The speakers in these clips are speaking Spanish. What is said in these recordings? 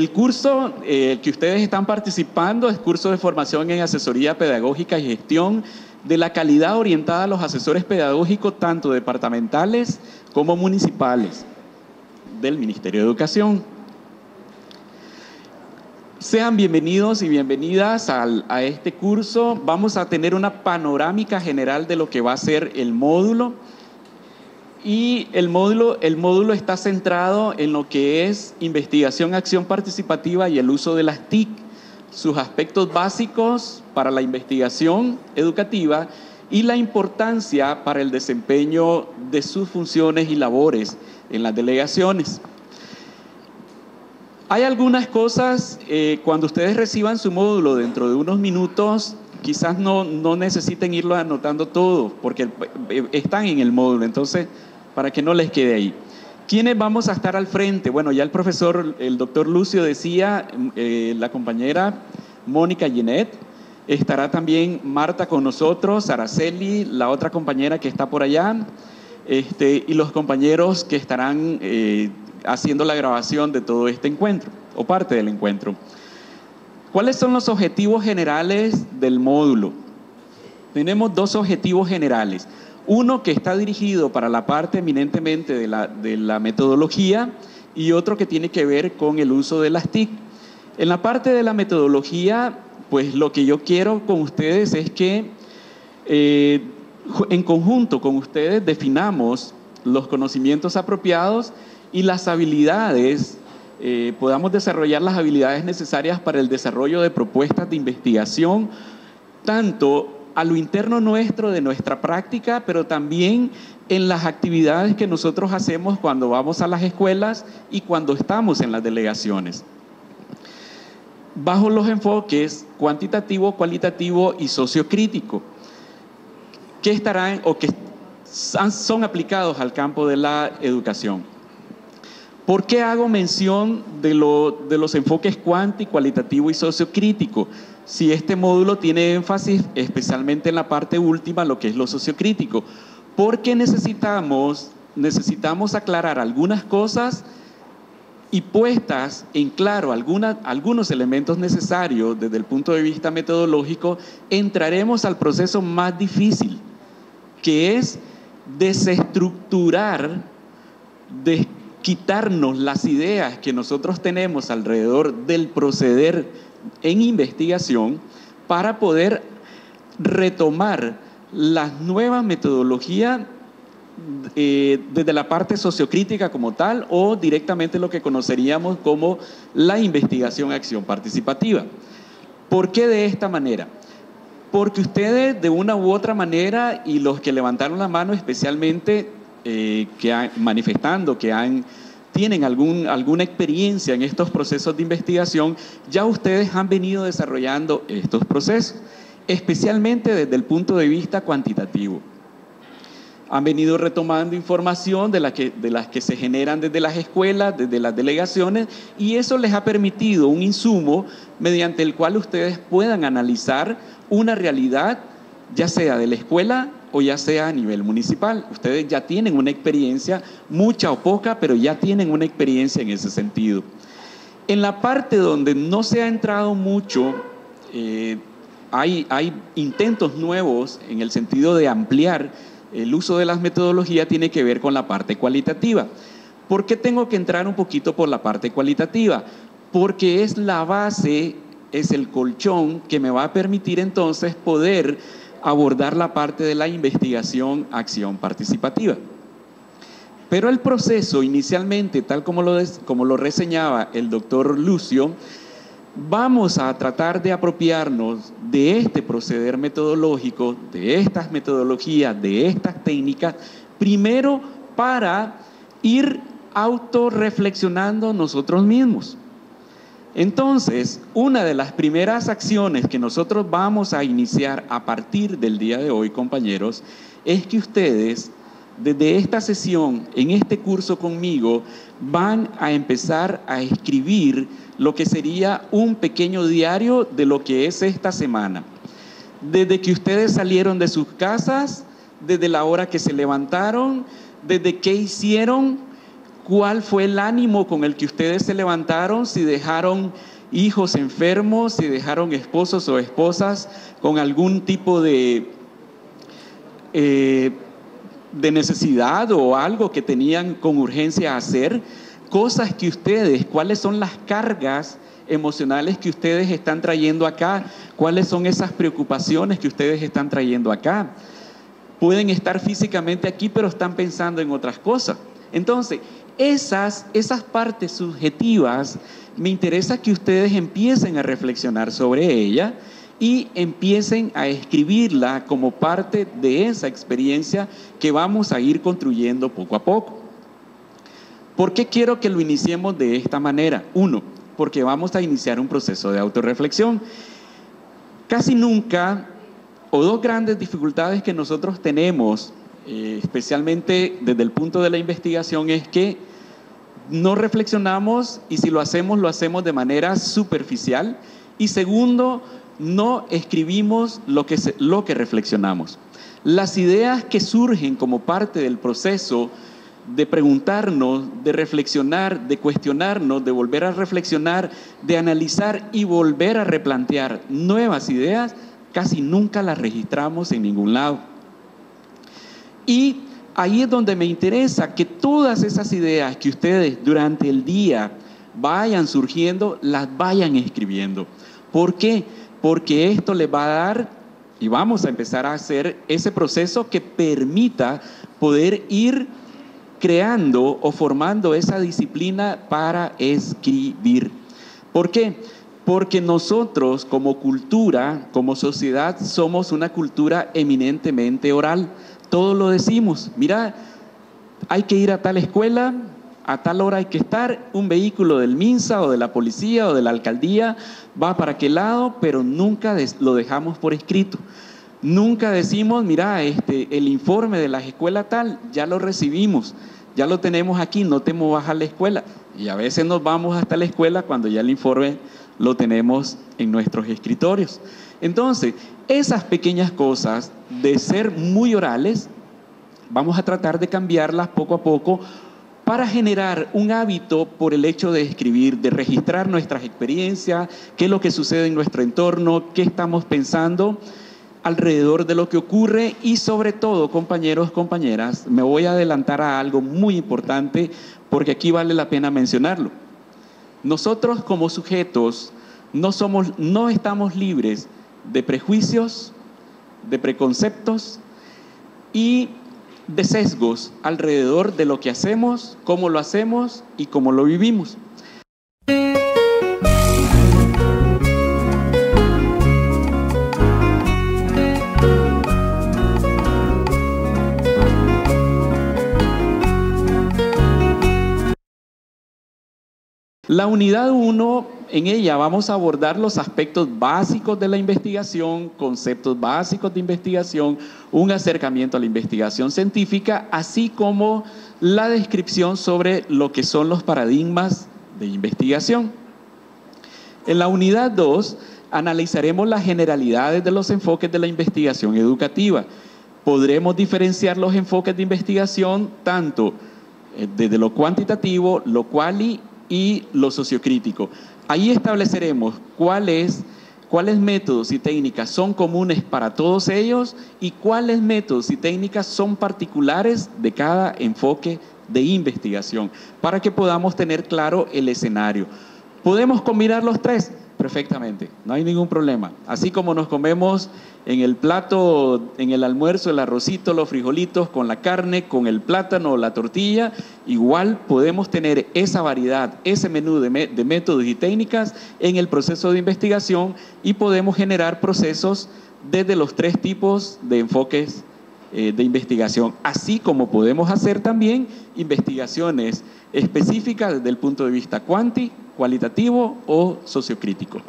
El curso eh, que ustedes están participando es curso de formación en asesoría pedagógica y gestión de la calidad orientada a los asesores pedagógicos, tanto departamentales como municipales, del Ministerio de Educación. Sean bienvenidos y bienvenidas a este curso. Vamos a tener una panorámica general de lo que va a ser el módulo. Y el módulo, el módulo está centrado en lo que es investigación, acción participativa y el uso de las TIC, sus aspectos básicos para la investigación educativa y la importancia para el desempeño de sus funciones y labores en las delegaciones. Hay algunas cosas, eh, cuando ustedes reciban su módulo dentro de unos minutos, quizás no, no necesiten irlo anotando todo, porque eh, están en el módulo, entonces para que no les quede ahí. ¿Quiénes vamos a estar al frente? Bueno, ya el profesor, el doctor Lucio decía, eh, la compañera Mónica Ginet, estará también Marta con nosotros, Araceli, la otra compañera que está por allá, este, y los compañeros que estarán eh, haciendo la grabación de todo este encuentro, o parte del encuentro. ¿Cuáles son los objetivos generales del módulo? Tenemos dos objetivos generales. Uno que está dirigido para la parte eminentemente de la, metodología y otro que tiene que ver con el uso de las TIC. En la parte de la metodología, pues lo que yo quiero con ustedes es que eh, en conjunto con ustedes definamos los conocimientos apropiados y las habilidades, eh, podamos desarrollar las habilidades necesarias para el desarrollo de propuestas de investigación, tanto a lo interno nuestro de nuestra práctica, pero también en las actividades que nosotros hacemos cuando vamos a las escuelas y cuando estamos en las delegaciones. Bajo los enfoques cuantitativo, cualitativo y sociocrítico, que estarán o que son aplicados al campo de la educación. ¿Por qué hago mención de, los enfoques cuanti, cualitativo y sociocrítico? Si este módulo tiene énfasis especialmente en la parte última, lo que es lo sociocrítico, porque necesitamos, necesitamos aclarar algunas cosas y puestas en claro algunos elementos necesarios desde el punto de vista metodológico, entraremos al proceso más difícil, que es desestructurar, de quitarnos las ideas que nosotros tenemos alrededor del proceder en investigación para poder retomar las nuevas metodologías eh, desde la parte sociocrítica como tal o directamente lo que conoceríamos como la investigación acción participativa. ¿Por qué de esta manera? Porque ustedes de una u otra manera y los que levantaron la mano especialmente eh, que han, manifestando que han tienen alguna experiencia en estos procesos de investigación, ya ustedes han venido desarrollando estos procesos, especialmente desde el punto de vista cuantitativo. Han venido retomando información de, de las que se generan desde las escuelas, desde las delegaciones, y eso les ha permitido un insumo mediante el cual ustedes puedan analizar una realidad, ya sea de la escuela o ya sea a nivel municipal. Ustedes ya tienen una experiencia, mucha o poca, pero ya tienen una experiencia en ese sentido. En la parte donde no se ha entrado mucho, eh, hay, hay intentos nuevos en el sentido de ampliar el uso de las metodologías, tiene que ver con la parte cualitativa. ¿Por qué tengo que entrar un poquito por la parte cualitativa? Porque es la base, es el colchón que me va a permitir entonces poder abordar la parte de la investigación, acción participativa. Pero el proceso inicialmente, tal como lo, como lo reseñaba el doctor Lucio, vamos a tratar de apropiarnos de este proceder metodológico, de estas metodologías, de estas técnicas, primero para ir autorreflexionando nosotros mismos. Entonces, una de las primeras acciones que nosotros vamos a iniciar a partir del día de hoy, compañeros, es que ustedes, desde esta sesión, en este curso conmigo, van a empezar a escribir lo que sería un pequeño diario de lo que es esta semana. Desde que ustedes salieron de sus casas, desde la hora que se levantaron, desde qué hicieron, cuál fue el ánimo con el que ustedes se levantaron, si dejaron hijos enfermos, si dejaron esposos o esposas con algún tipo de, eh, de necesidad o algo que tenían con urgencia hacer, cosas que ustedes, cuáles son las cargas emocionales que ustedes están trayendo acá, cuáles son esas preocupaciones que ustedes están trayendo acá. Pueden estar físicamente aquí, pero están pensando en otras cosas. Entonces, esas, esas partes subjetivas, me interesa que ustedes empiecen a reflexionar sobre ella y empiecen a escribirla como parte de esa experiencia que vamos a ir construyendo poco a poco. ¿Por qué quiero que lo iniciemos de esta manera? Uno, porque vamos a iniciar un proceso de autorreflexión. Casi nunca, o dos grandes dificultades que nosotros tenemos, eh, especialmente desde el punto de la investigación, es que no reflexionamos y si lo hacemos, lo hacemos de manera superficial. Y segundo, no escribimos lo que, lo que reflexionamos. Las ideas que surgen como parte del proceso de preguntarnos, de reflexionar, de cuestionarnos, de volver a reflexionar, de analizar y volver a replantear nuevas ideas, casi nunca las registramos en ningún lado. Y ahí es donde me interesa que todas esas ideas que ustedes durante el día vayan surgiendo, las vayan escribiendo. ¿Por qué? Porque esto les va a dar y vamos a empezar a hacer ese proceso que permita poder ir creando o formando esa disciplina para escribir. ¿Por qué? Porque nosotros como cultura, como sociedad, somos una cultura eminentemente oral. Todo lo decimos. Mira, hay que ir a tal escuela, a tal hora hay que estar, un vehículo del MINSA o de la policía o de la alcaldía va para qué lado, pero nunca lo dejamos por escrito. Nunca decimos, mira, este, el informe de la escuela tal, ya lo recibimos, ya lo tenemos aquí, no te movas a la escuela. Y a veces nos vamos hasta la escuela cuando ya el informe lo tenemos en nuestros escritorios. Entonces, esas pequeñas cosas de ser muy orales, vamos a tratar de cambiarlas poco a poco para generar un hábito por el hecho de escribir, de registrar nuestras experiencias, qué es lo que sucede en nuestro entorno, qué estamos pensando alrededor de lo que ocurre y sobre todo, compañeros, compañeras, me voy a adelantar a algo muy importante porque aquí vale la pena mencionarlo. Nosotros como sujetos no somos no estamos libres de prejuicios, de preconceptos y de sesgos alrededor de lo que hacemos, cómo lo hacemos y cómo lo vivimos. La unidad 1, en ella vamos a abordar los aspectos básicos de la investigación, conceptos básicos de investigación, un acercamiento a la investigación científica, así como la descripción sobre lo que son los paradigmas de investigación. En la unidad 2 analizaremos las generalidades de los enfoques de la investigación educativa. Podremos diferenciar los enfoques de investigación tanto eh, desde lo cuantitativo, lo quali y lo sociocrítico. Ahí estableceremos cuáles, cuáles métodos y técnicas son comunes para todos ellos y cuáles métodos y técnicas son particulares de cada enfoque de investigación, para que podamos tener claro el escenario. ¿Podemos combinar los tres? Perfectamente, no hay ningún problema. Así como nos comemos en el plato, en el almuerzo, el arrocito, los frijolitos, con la carne, con el plátano, la tortilla, igual podemos tener esa variedad, ese menú de, de métodos y técnicas en el proceso de investigación y podemos generar procesos desde los tres tipos de enfoques eh, de investigación, así como podemos hacer también investigaciones específicas desde el punto de vista cuanti, cualitativo o sociocrítico.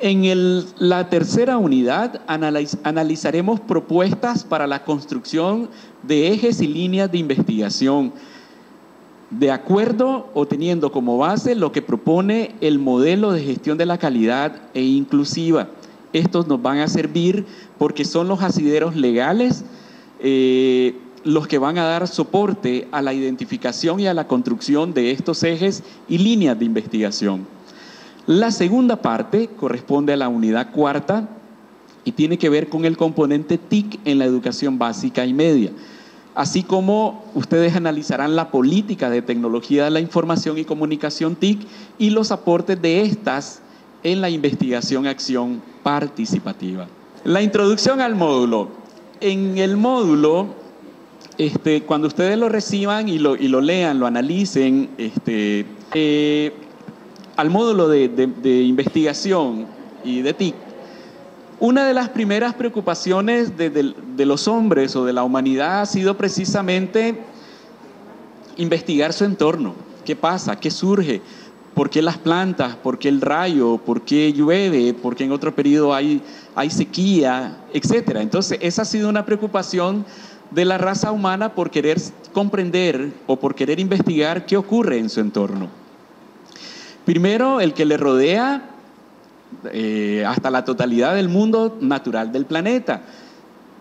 En la tercera unidad analizaremos propuestas para la construcción de ejes y líneas de investigación, de acuerdo o teniendo como base lo que propone el modelo de gestión de la calidad e inclusiva. Estos nos van a servir porque son los asideros legales eh, los que van a dar soporte a la identificación y a la construcción de estos ejes y líneas de investigación. La segunda parte corresponde a la unidad cuarta y tiene que ver con el componente TIC en la educación básica y media, así como ustedes analizarán la política de tecnología de la información y comunicación TIC y los aportes de estas en la investigación acción participativa. La introducción al módulo. En el módulo este, cuando ustedes lo reciban y lo, lean, lo analicen, este, eh, al módulo de, investigación y de TIC, una de las primeras preocupaciones de, los hombres o de la humanidad ha sido precisamente investigar su entorno. ¿Qué pasa? ¿Qué surge? ¿Por qué las plantas? ¿Por qué el rayo? ¿Por qué llueve? ¿Por qué en otro periodo hay, sequía? Etcétera. Entonces, esa ha sido una preocupación de la raza humana por querer comprender o por querer investigar qué ocurre en su entorno. Primero, el que le rodea eh, hasta la totalidad del mundo natural del planeta.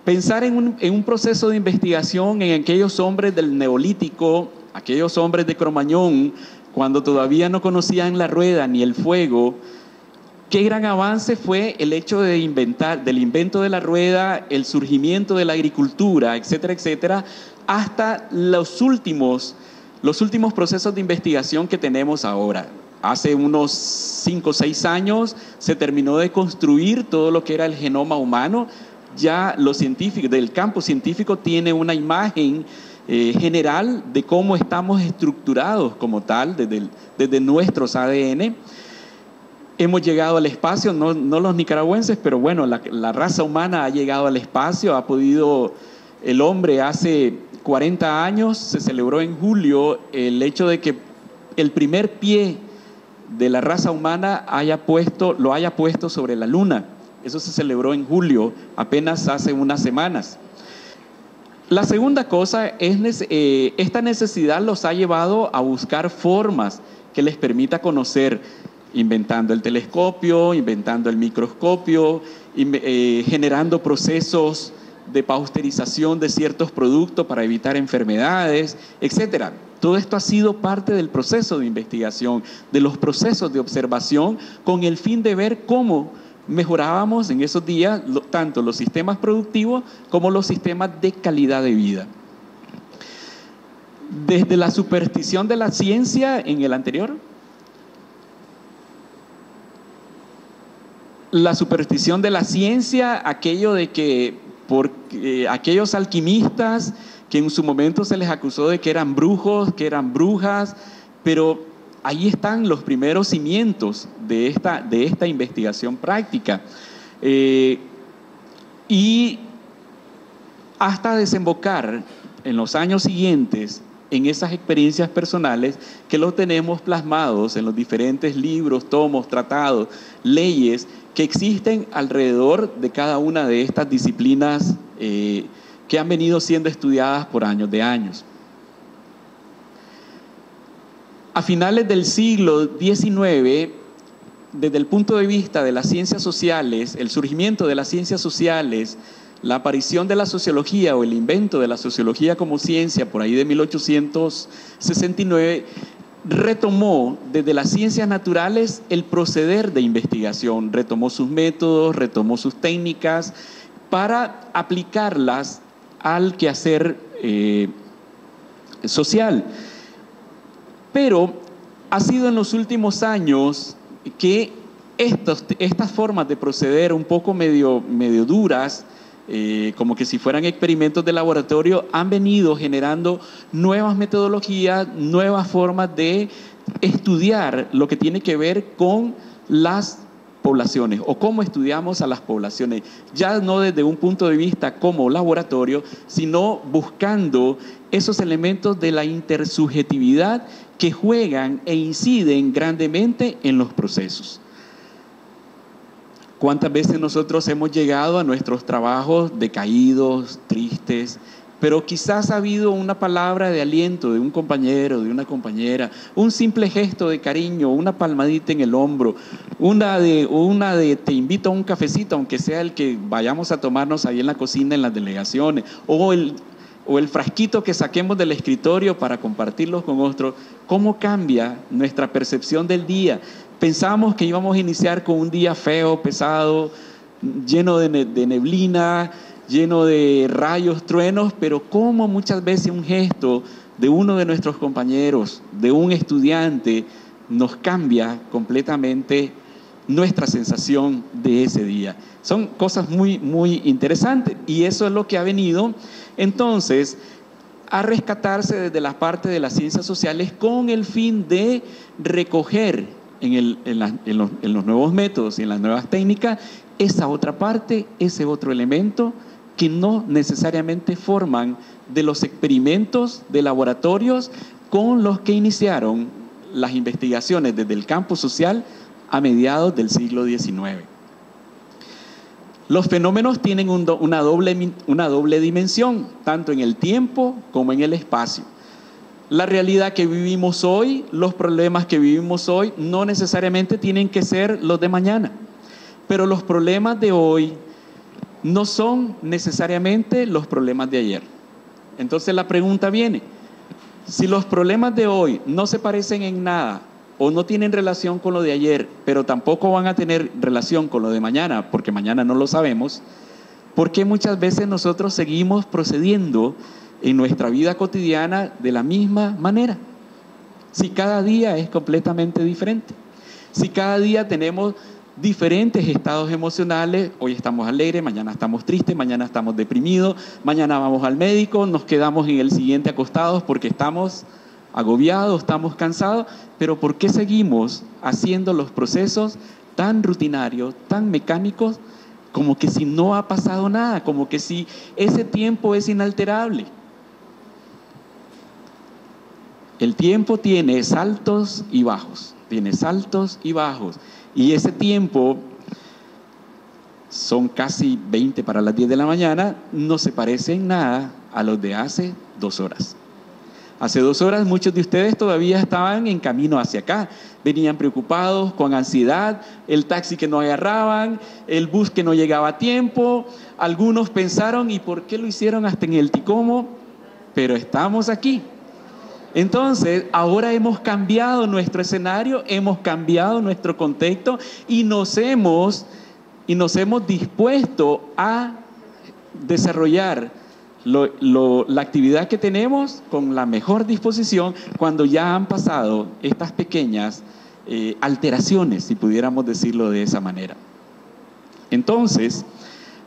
Pensar en un, en un, proceso de investigación en aquellos hombres del neolítico, aquellos hombres de Cromañón, cuando todavía no conocían la rueda ni el fuego, Qué gran avance fue el hecho del invento de la rueda, el surgimiento de la agricultura, etcétera, etcétera, hasta los últimos, los últimos procesos de investigación que tenemos ahora. Hace unos 5 o 6 años se terminó de construir todo lo que era el genoma humano. Ya los científicos del campo científico tiene una imagen eh, general de cómo estamos estructurados como tal desde, desde nuestros ADN hemos llegado al espacio, no, los nicaragüenses, pero bueno, la, raza humana ha llegado al espacio, ha podido, el hombre hace 40 años, se celebró en julio el hecho de que el primer pie de la raza humana haya puesto, lo haya puesto sobre la luna. Eso se celebró en julio, apenas hace unas semanas. La segunda cosa es, eh, esta necesidad los ha llevado a buscar formas que les permita conocer inventando el telescopio, inventando el microscopio, eh, generando procesos de pasteurización de ciertos productos para evitar enfermedades, etcétera. Todo esto ha sido parte del proceso de investigación, de los procesos de observación, con el fin de ver cómo mejorábamos en esos días tanto los sistemas productivos como los sistemas de calidad de vida. Desde la superstición de la ciencia en el anterior, la superstición de la ciencia, aquello de que por eh, aquellos alquimistas que en su momento se les acusó de que eran brujos, que eran brujas, pero ahí están los primeros cimientos de esta, de esta investigación práctica. Eh, y hasta desembocar en los años siguientes en esas experiencias personales que lo tenemos plasmados en los diferentes libros, tomos, tratados, leyes que existen alrededor de cada una de estas disciplinas eh, que han venido siendo estudiadas por años de años. A finales del siglo XIX, desde el punto de vista de las ciencias sociales, el surgimiento de las ciencias sociales, la aparición de la sociología o el invento de la sociología como ciencia por ahí de 1869, retomó desde las ciencias naturales el proceder de investigación, retomó sus métodos, retomó sus técnicas para aplicarlas al quehacer eh, social. Pero ha sido en los últimos años que estas formas de proceder un poco medio, duras, eh, como que si fueran experimentos de laboratorio, han venido generando nuevas metodologías, nuevas formas de estudiar lo que tiene que ver con las poblaciones o cómo estudiamos a las poblaciones, ya no desde un punto de vista como laboratorio, sino buscando esos elementos de la intersubjetividad que juegan e inciden grandemente en los procesos. ¿Cuántas veces nosotros hemos llegado a nuestros trabajos decaídos, tristes, pero quizás ha habido una palabra de aliento de un compañero, de una compañera, un simple gesto de cariño, una palmadita en el hombro, una de, una de te invito a un cafecito, aunque sea el que vayamos a tomarnos ahí en la cocina, en las delegaciones, o el, o el frasquito que saquemos del escritorio para compartirlos con otros, ¿cómo cambia nuestra percepción del día? Pensamos que íbamos a iniciar con un día feo, pesado, lleno de, neblina, lleno de rayos, truenos, pero cómo muchas veces un gesto de uno de nuestros compañeros, de un estudiante, nos cambia completamente nuestra sensación de ese día. Son cosas muy, muy interesantes y eso es lo que ha venido entonces a rescatarse desde la parte de las ciencias sociales con el fin de recoger en, en los nuevos métodos y en las nuevas técnicas esa otra parte, ese otro elemento que no necesariamente forman de los experimentos de laboratorios con los que iniciaron las investigaciones desde el campo social a mediados del siglo XIX. Los fenómenos tienen una, doble, una doble dimensión, tanto en el tiempo como en el espacio. La realidad que vivimos hoy, los problemas que vivimos hoy, no necesariamente tienen que ser los de mañana, pero los problemas de hoy no son necesariamente los problemas de ayer. Entonces la pregunta viene, si los problemas de hoy no se parecen en nada o no tienen relación con lo de ayer, pero tampoco van a tener relación con lo de mañana, porque mañana no lo sabemos, ¿por qué muchas veces nosotros seguimos procediendo en nuestra vida cotidiana de la misma manera? Si cada día es completamente diferente, si cada día tenemos diferentes estados emocionales. Hoy estamos alegres, mañana estamos tristes, mañana estamos deprimidos, mañana vamos al médico, nos quedamos en el siguiente acostados porque estamos agobiados, estamos cansados, pero ¿por qué seguimos haciendo los procesos tan rutinarios, tan mecánicos, como que si no ha pasado nada, como que si ese tiempo es inalterable? El tiempo tiene saltos y bajos, tiene saltos y bajos. Y ese tiempo, son casi 20 para las 10 de la mañana, no se parece en nada a los de hace dos horas. Hace dos horas muchos de ustedes todavía estaban en camino hacia acá, venían preocupados, con ansiedad, el taxi que no agarraban, el bus que no llegaba a tiempo, algunos pensaron, ¿y por qué lo hicieron hasta en el Ticomo? Pero estamos aquí. Entonces, ahora hemos cambiado nuestro escenario, hemos cambiado nuestro contexto y nos hemos, y nos hemos dispuesto a desarrollar la actividad que tenemos con la mejor disposición cuando ya han pasado estas pequeñas eh, alteraciones, si pudiéramos decirlo de esa manera. Entonces,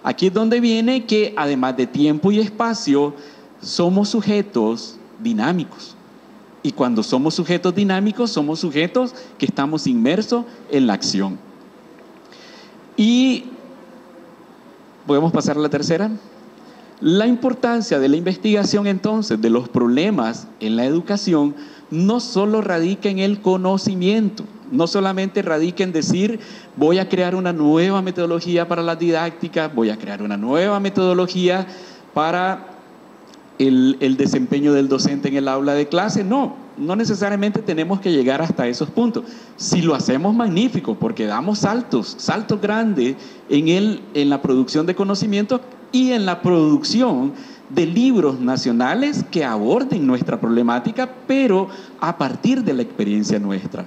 aquí es donde viene que además de tiempo y espacio, somos sujetos dinámicos. Y cuando somos sujetos dinámicos, somos sujetos que estamos inmersos en la acción. Y podemos pasar a la tercera. La importancia de la investigación entonces de los problemas en la educación no solo radica en el conocimiento, no solamente radica en decir voy a crear una nueva metodología para la didáctica, voy a crear una nueva metodología para el, desempeño del docente en el aula de clase. No, no necesariamente tenemos que llegar hasta esos puntos. Si lo hacemos magnífico, porque damos saltos, saltos grandes en, el, en la producción de conocimiento y en la producción de libros nacionales que aborden nuestra problemática, pero a partir de la experiencia nuestra.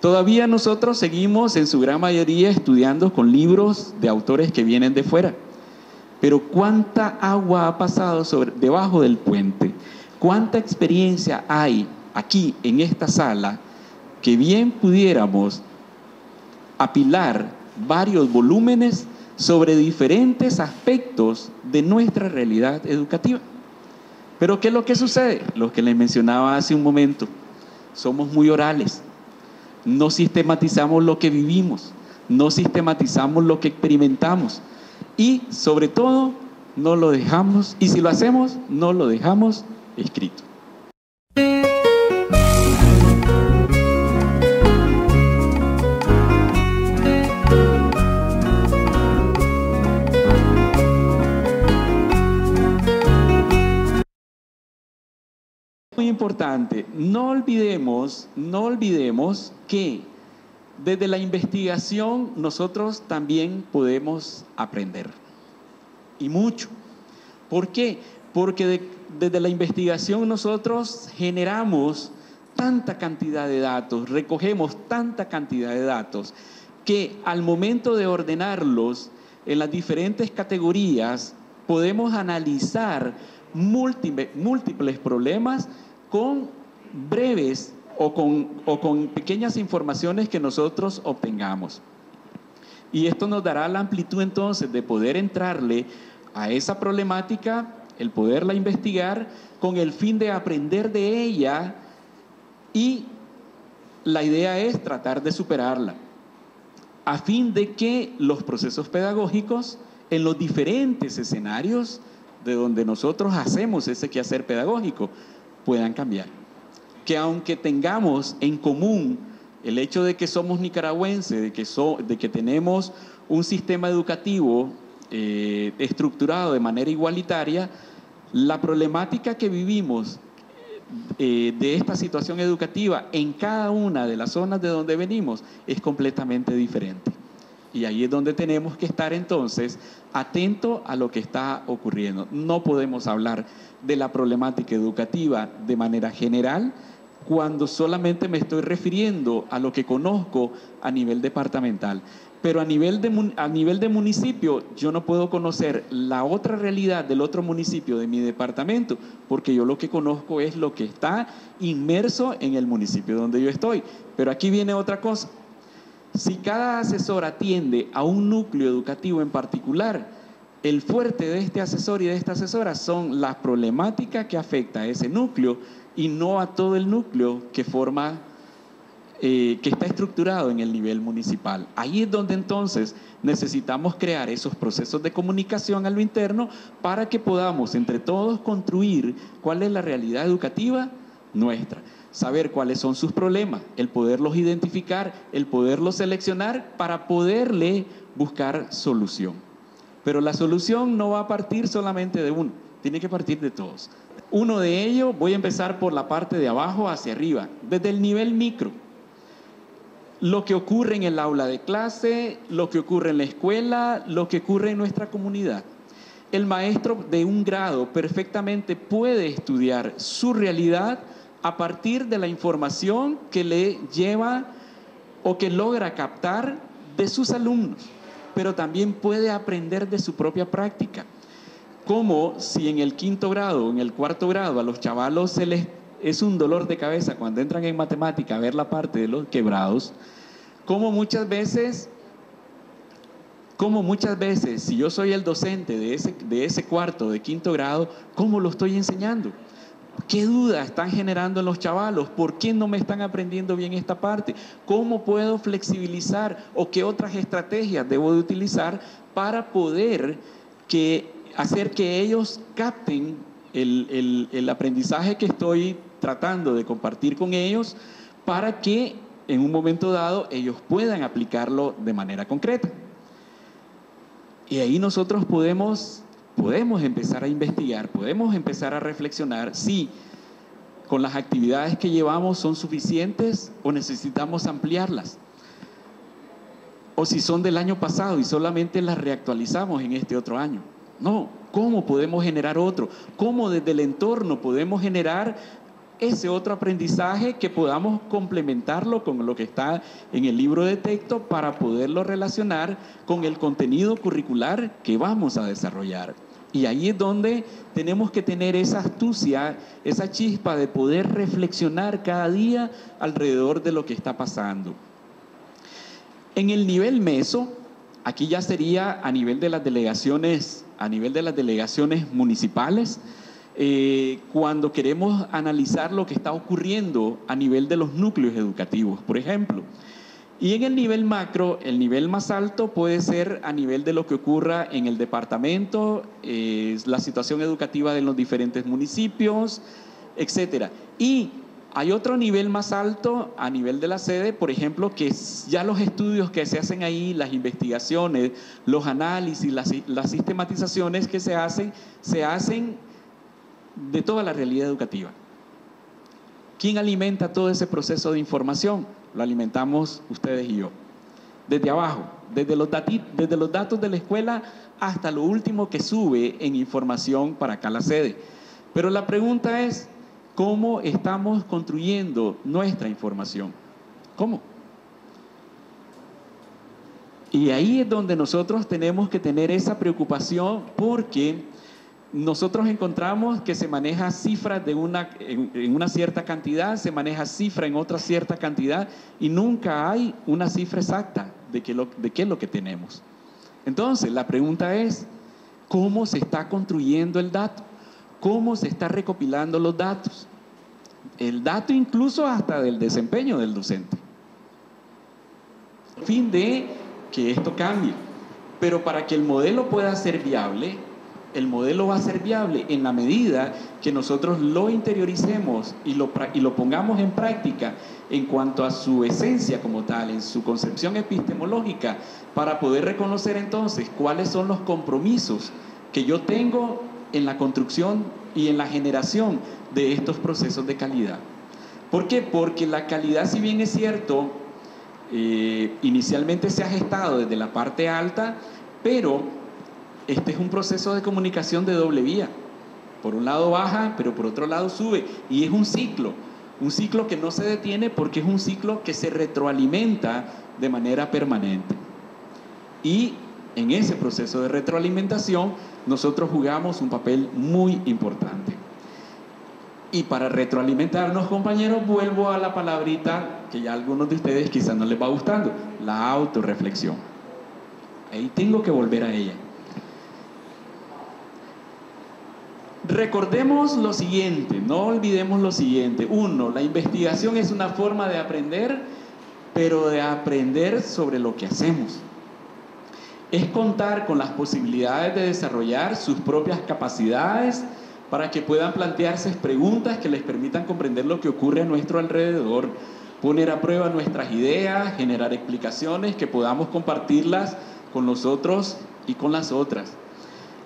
Todavía nosotros seguimos en su gran mayoría estudiando con libros de autores que vienen de fuera. Pero cuánta agua ha pasado sobre, debajo del puente, cuánta experiencia hay aquí en esta sala que bien pudiéramos apilar varios volúmenes sobre diferentes aspectos de nuestra realidad educativa. Pero ¿qué es lo que sucede? Lo que les mencionaba hace un momento. Somos muy orales. No sistematizamos lo que vivimos. No sistematizamos lo que experimentamos y sobre todo no lo dejamos, y si lo hacemos, no lo dejamos escrito. Importante, no olvidemos, no olvidemos que desde la investigación nosotros también podemos aprender. Y mucho. ¿Por qué? Porque desde la investigación nosotros generamos tanta cantidad de datos, recogemos tanta cantidad de datos, que al momento de ordenarlos en las diferentes categorías, podemos analizar múltiples, problemas con breves o con, o con pequeñas informaciones que nosotros obtengamos. Y esto nos dará la amplitud entonces de poder entrarle a esa problemática, el poderla investigar con el fin de aprender de ella y la idea es tratar de superarla, a fin de que los procesos pedagógicos en los diferentes escenarios de donde nosotros hacemos ese quehacer pedagógico puedan cambiar. Que aunque tengamos en común el hecho de que somos nicaragüenses, de que, de que tenemos un sistema educativo eh, estructurado de manera igualitaria, la problemática que vivimos eh, de esta situación educativa en cada una de las zonas de donde venimos es completamente diferente. Y ahí es donde tenemos que estar entonces atentos a lo que está ocurriendo. No podemos hablar de la problemática educativa de manera general cuando solamente me estoy refiriendo a lo que conozco a nivel departamental. Pero a nivel, de, a nivel de municipio, yo no puedo conocer la otra realidad del otro municipio de mi departamento, porque yo lo que conozco es lo que está inmerso en el municipio donde yo estoy. Pero aquí viene otra cosa. Si cada asesor atiende a un núcleo educativo en particular, el fuerte de este asesor y de esta asesora son las problemáticas que afecta a ese núcleo y no a todo el núcleo que forma eh, que está estructurado en el nivel municipal. Ahí es donde entonces necesitamos crear esos procesos de comunicación a lo interno para que podamos entre todos construir cuál es la realidad educativa nuestra, saber cuáles son sus problemas, el poderlos identificar, el poderlos seleccionar para poderle buscar solución. Pero la solución no va a partir solamente de uno, tiene que partir de todos. Uno de ellos, voy a empezar por la parte de abajo hacia arriba, desde el nivel micro lo que ocurre en el aula de clase, lo que ocurre en la escuela, lo que ocurre en nuestra comunidad. El maestro de un grado perfectamente puede estudiar su realidad a partir de la información que le lleva o que logra captar de sus alumnos, pero también puede aprender de su propia práctica. Como si en el quinto grado en el cuarto grado a los chavalos se les es un dolor de cabeza cuando entran en matemática a ver la parte de los quebrados, como muchas veces, como muchas veces, si yo soy el docente de ese, de ese cuarto, de quinto grado, ¿cómo lo estoy enseñando? ¿Qué dudas están generando en los chavalos? ¿Por qué no me están aprendiendo bien esta parte? ¿Cómo puedo flexibilizar o qué otras estrategias debo de utilizar para poder hacer que ellos capten el aprendizaje que estoy tratando de compartir con ellos para que en un momento dado ellos puedan aplicarlo de manera concreta. Y ahí nosotros podemos, podemos empezar a investigar, podemos empezar a reflexionar si con las actividades que llevamos son suficientes o necesitamos ampliarlas. O si son del año pasado y solamente las reactualizamos en este otro año. No, ¿cómo podemos generar otro? ¿Cómo desde el entorno podemos generar ese otro aprendizaje que podamos complementarlo con lo que está en el libro de texto para poderlo relacionar con el contenido curricular que vamos a desarrollar. Y ahí es donde tenemos que tener esa astucia, esa chispa de poder reflexionar cada día alrededor de lo que está pasando. En el nivel meso, aquí ya sería a nivel de las delegaciones, a nivel de las delegaciones municipales, eh, cuando queremos analizar lo que está ocurriendo a nivel de los núcleos educativos, por ejemplo. Y en el nivel macro, el nivel más alto puede ser a nivel de lo que ocurra en el departamento, la situación educativa de los diferentes municipios, etc. Y hay otro nivel más alto a nivel de la sede, por ejemplo, que ya los estudios que se hacen ahí, las investigaciones, los análisis, las sistematizaciones que se hacen, se hacen de toda la realidad educativa. ¿Quién alimenta todo ese proceso de información? Lo alimentamos ustedes y yo. Desde abajo, desde los, desde los datos de la escuela hasta lo último que sube en información para acá la sede. Pero la pregunta es, ¿cómo estamos construyendo nuestra información? ¿Cómo? Y ahí es donde nosotros tenemos que tener esa preocupación porque nosotros encontramos que se maneja cifras de una, en, una cierta cantidad, se maneja cifra en otra cierta cantidad y nunca hay una cifra exacta de, qué de qué es lo que tenemos. Entonces, la pregunta es, ¿cómo se está construyendo el dato? ¿Cómo se está recopilando los datos? El dato incluso hasta del desempeño del docente. fin de que esto cambie. Pero para que el modelo pueda ser viable, el modelo va a ser viable en la medida que nosotros lo interioricemos y lo, y lo pongamos en práctica en cuanto a su esencia como tal, en su concepción epistemológica, para poder reconocer entonces cuáles son los compromisos que yo tengo en la construcción y en la generación de estos procesos de calidad. ¿Por qué? Porque la calidad, si bien es cierto, eh, inicialmente se ha gestado desde la parte alta, pero este es un proceso de comunicación de doble vía. Por un lado baja, pero por otro lado sube. Y es un ciclo, un ciclo que no se detiene porque es un ciclo que se retroalimenta de manera permanente. Y en ese proceso de retroalimentación nosotros jugamos un papel muy importante. Y para retroalimentarnos, compañeros, vuelvo a la palabrita que ya a algunos de ustedes quizás no les va gustando, la autorreflexión. Ahí tengo que volver a ella. Recordemos lo siguiente, no olvidemos lo siguiente. Uno, la investigación es una forma de aprender, pero de aprender sobre lo que hacemos. Es contar con las posibilidades de desarrollar sus propias capacidades, para que puedan plantearse preguntas que les permitan comprender lo que ocurre a nuestro alrededor, poner a prueba nuestras ideas, generar explicaciones que podamos compartirlas con los otros y con las otras.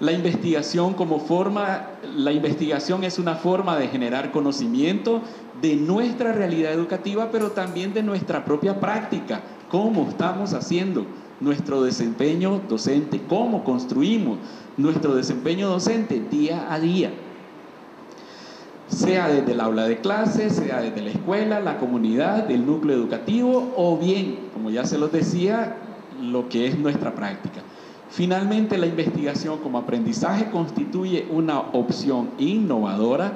La investigación como forma, la investigación es una forma de generar conocimiento de nuestra realidad educativa, pero también de nuestra propia práctica, cómo estamos haciendo nuestro desempeño docente, cómo construimos nuestro desempeño docente día a día sea desde el aula de clase, sea desde la escuela, la comunidad, el núcleo educativo o bien, como ya se los decía, lo que es nuestra práctica. Finalmente, la investigación como aprendizaje constituye una opción innovadora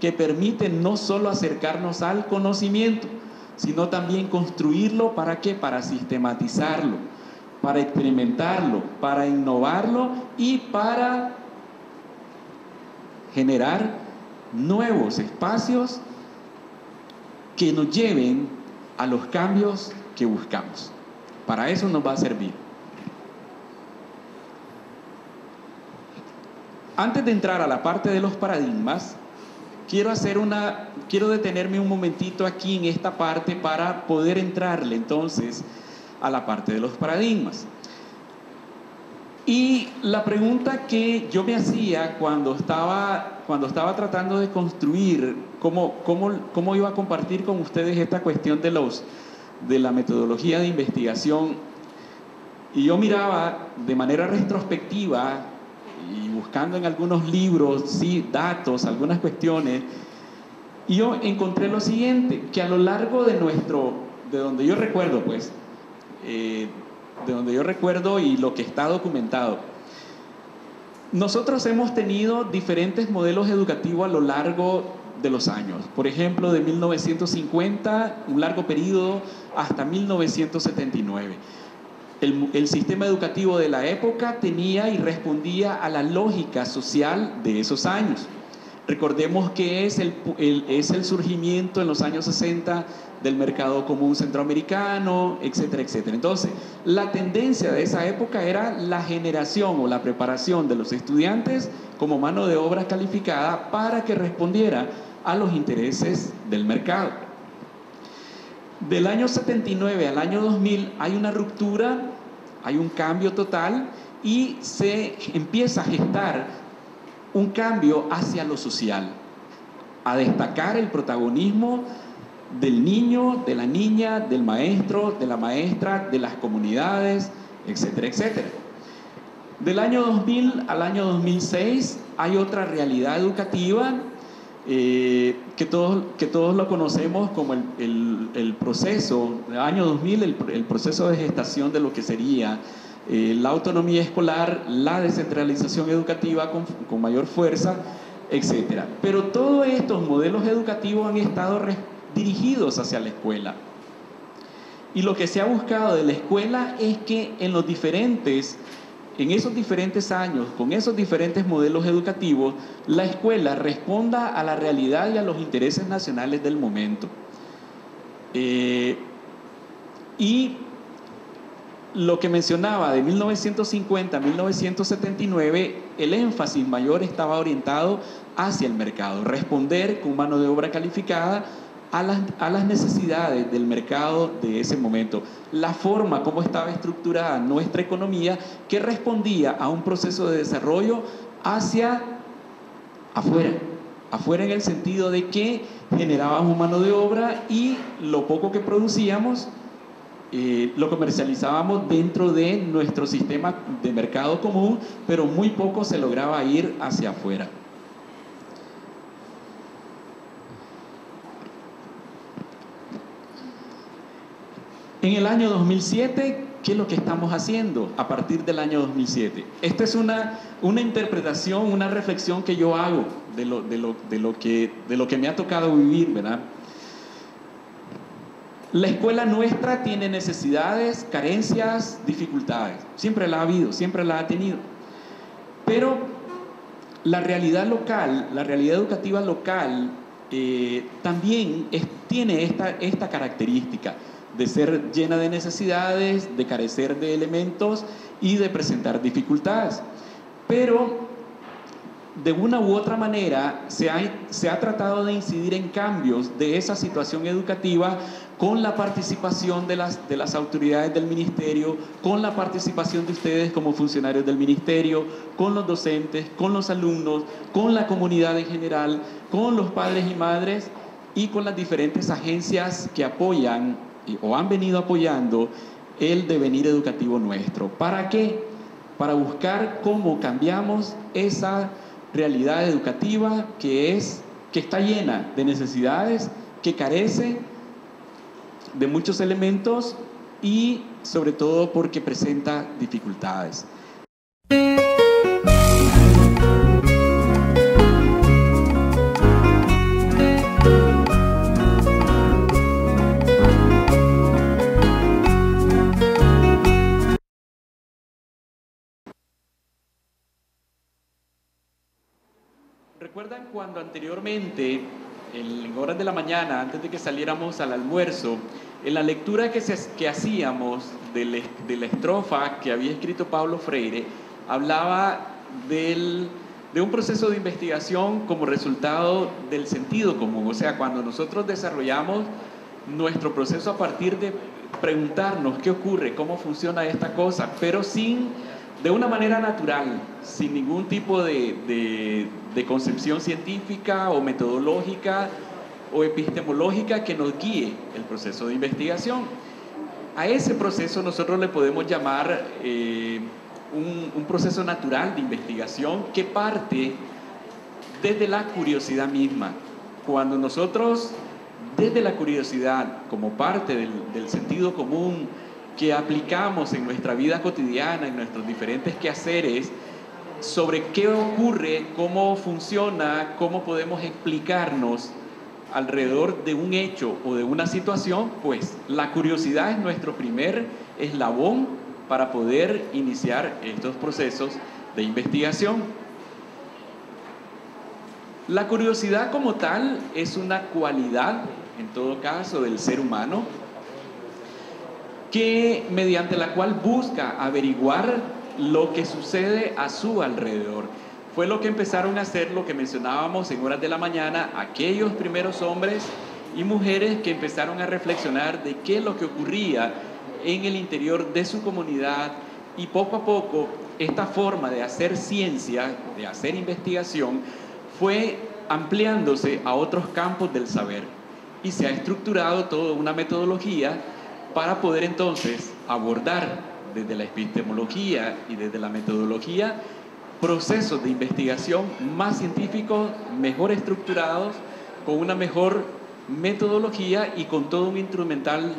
que permite no solo acercarnos al conocimiento, sino también construirlo para qué? Para sistematizarlo, para experimentarlo, para innovarlo y para generar nuevos espacios que nos lleven a los cambios que buscamos. Para eso nos va a servir. Antes de entrar a la parte de los paradigmas, quiero hacer una quiero detenerme un momentito aquí en esta parte para poder entrarle entonces a la parte de los paradigmas. Y la pregunta que yo me hacía cuando estaba, cuando estaba tratando de construir cómo, cómo, cómo iba a compartir con ustedes esta cuestión de, los, de la metodología de investigación, y yo miraba de manera retrospectiva y buscando en algunos libros, sí, datos, algunas cuestiones, y yo encontré lo siguiente, que a lo largo de nuestro, de donde yo recuerdo, pues, eh, de donde yo recuerdo y lo que está documentado. Nosotros hemos tenido diferentes modelos educativos a lo largo de los años. Por ejemplo, de 1950, un largo periodo, hasta 1979. El, el, sistema educativo de la época tenía y respondía a la lógica social de esos años. Recordemos que es el, es el surgimiento en los años 60 del mercado común centroamericano, etcétera, etcétera. Entonces, la tendencia de esa época era la generación o la preparación de los estudiantes como mano de obra calificada para que respondiera a los intereses del mercado. Del año 79 al año 2000 hay una ruptura, hay un cambio total y se empieza a gestar un cambio hacia lo social, a destacar el protagonismo del niño, de la niña, del maestro, de la maestra, de las comunidades, etcétera, etcétera. Del año 2000 al año 2006 hay otra realidad educativa eh, que, todos, que todos lo conocemos como el, el, proceso, año 2000, el, el, proceso de gestación de lo que sería eh, la autonomía escolar, la descentralización educativa con, con mayor fuerza, etc. Pero todos estos modelos educativos han estado dirigidos hacia la escuela. Y lo que se ha buscado de la escuela es que en los diferentes en esos diferentes años, con esos diferentes modelos educativos, la escuela responda a la realidad y a los intereses nacionales del momento. Eh, y lo que mencionaba de 1950 a 1979, el énfasis mayor estaba orientado hacia el mercado, responder con mano de obra calificada a las, necesidades del mercado de ese momento, la forma como estaba estructurada nuestra economía que respondía a un proceso de desarrollo hacia afuera, afuera en el sentido de que generábamos mano de obra y lo poco que producíamos eh, lo comercializábamos dentro de nuestro sistema de mercado común, pero muy poco se lograba ir hacia afuera. En el año 2007, ¿qué es lo que estamos haciendo a partir del año 2007? Esta es una, una interpretación, una reflexión que yo hago de lo, de, lo, de, lo que, de lo que me ha tocado vivir, ¿verdad? La escuela nuestra tiene necesidades, carencias, dificultades. Siempre la ha habido, siempre la ha tenido. Pero la realidad local, la realidad educativa local, eh, también tiene esta, esta característica de ser llena de necesidades, de carecer de elementos y de presentar dificultades. Pero de una u otra manera se ha, se ha, tratado de incidir en cambios de esa situación educativa con la participación de las, de las autoridades del ministerio, con la participación de ustedes como funcionarios del ministerio, con los docentes, con los alumnos, con la comunidad en general, con los padres y madres y con las diferentes agencias que apoyan o han venido apoyando el devenir educativo nuestro. ¿Para qué? Para buscar cómo cambiamos esa realidad educativa que es que está llena de necesidades, que carece de muchos elementos y sobre todo porque presenta dificultades. Anteriormente, en horas de la mañana, antes de que saliéramos al almuerzo, en la lectura que, hacíamos de, la estrofa que había escrito Pablo Freire, hablaba de un proceso de investigación como resultado del sentido común. O sea, cuando nosotros desarrollamos nuestro proceso a partir de preguntarnos qué ocurre, cómo funciona esta cosa, pero sin de una manera natural, sin ningún tipo de, de, concepción científica o metodológica o epistemológica que nos guíe el proceso de investigación. A ese proceso nosotros le podemos llamar eh, un, proceso natural de investigación que parte desde la curiosidad misma. Cuando nosotros, desde la curiosidad, como parte del, del sentido común, que aplicamos en nuestra vida cotidiana, en nuestros diferentes quehaceres, sobre qué ocurre, cómo funciona, cómo podemos explicarnos alrededor de un hecho o de una situación, pues la curiosidad es nuestro primer eslabón para poder iniciar estos procesos de investigación. La curiosidad como tal es una cualidad, en todo caso, del ser humano, que mediante la cual busca averiguar lo que sucede a su alrededor. Fue lo que empezaron a hacer, lo que mencionábamos en horas de la mañana, aquellos primeros hombres y mujeres que empezaron a reflexionar de qué es lo que ocurría en el interior de su comunidad y poco a poco esta forma de hacer ciencia, de hacer investigación, fue ampliándose a otros campos del saber y se ha estructurado toda una metodología para poder entonces abordar desde la epistemología y desde la metodología procesos de investigación más científicos, mejor estructurados, con una mejor metodología y con todo un instrumental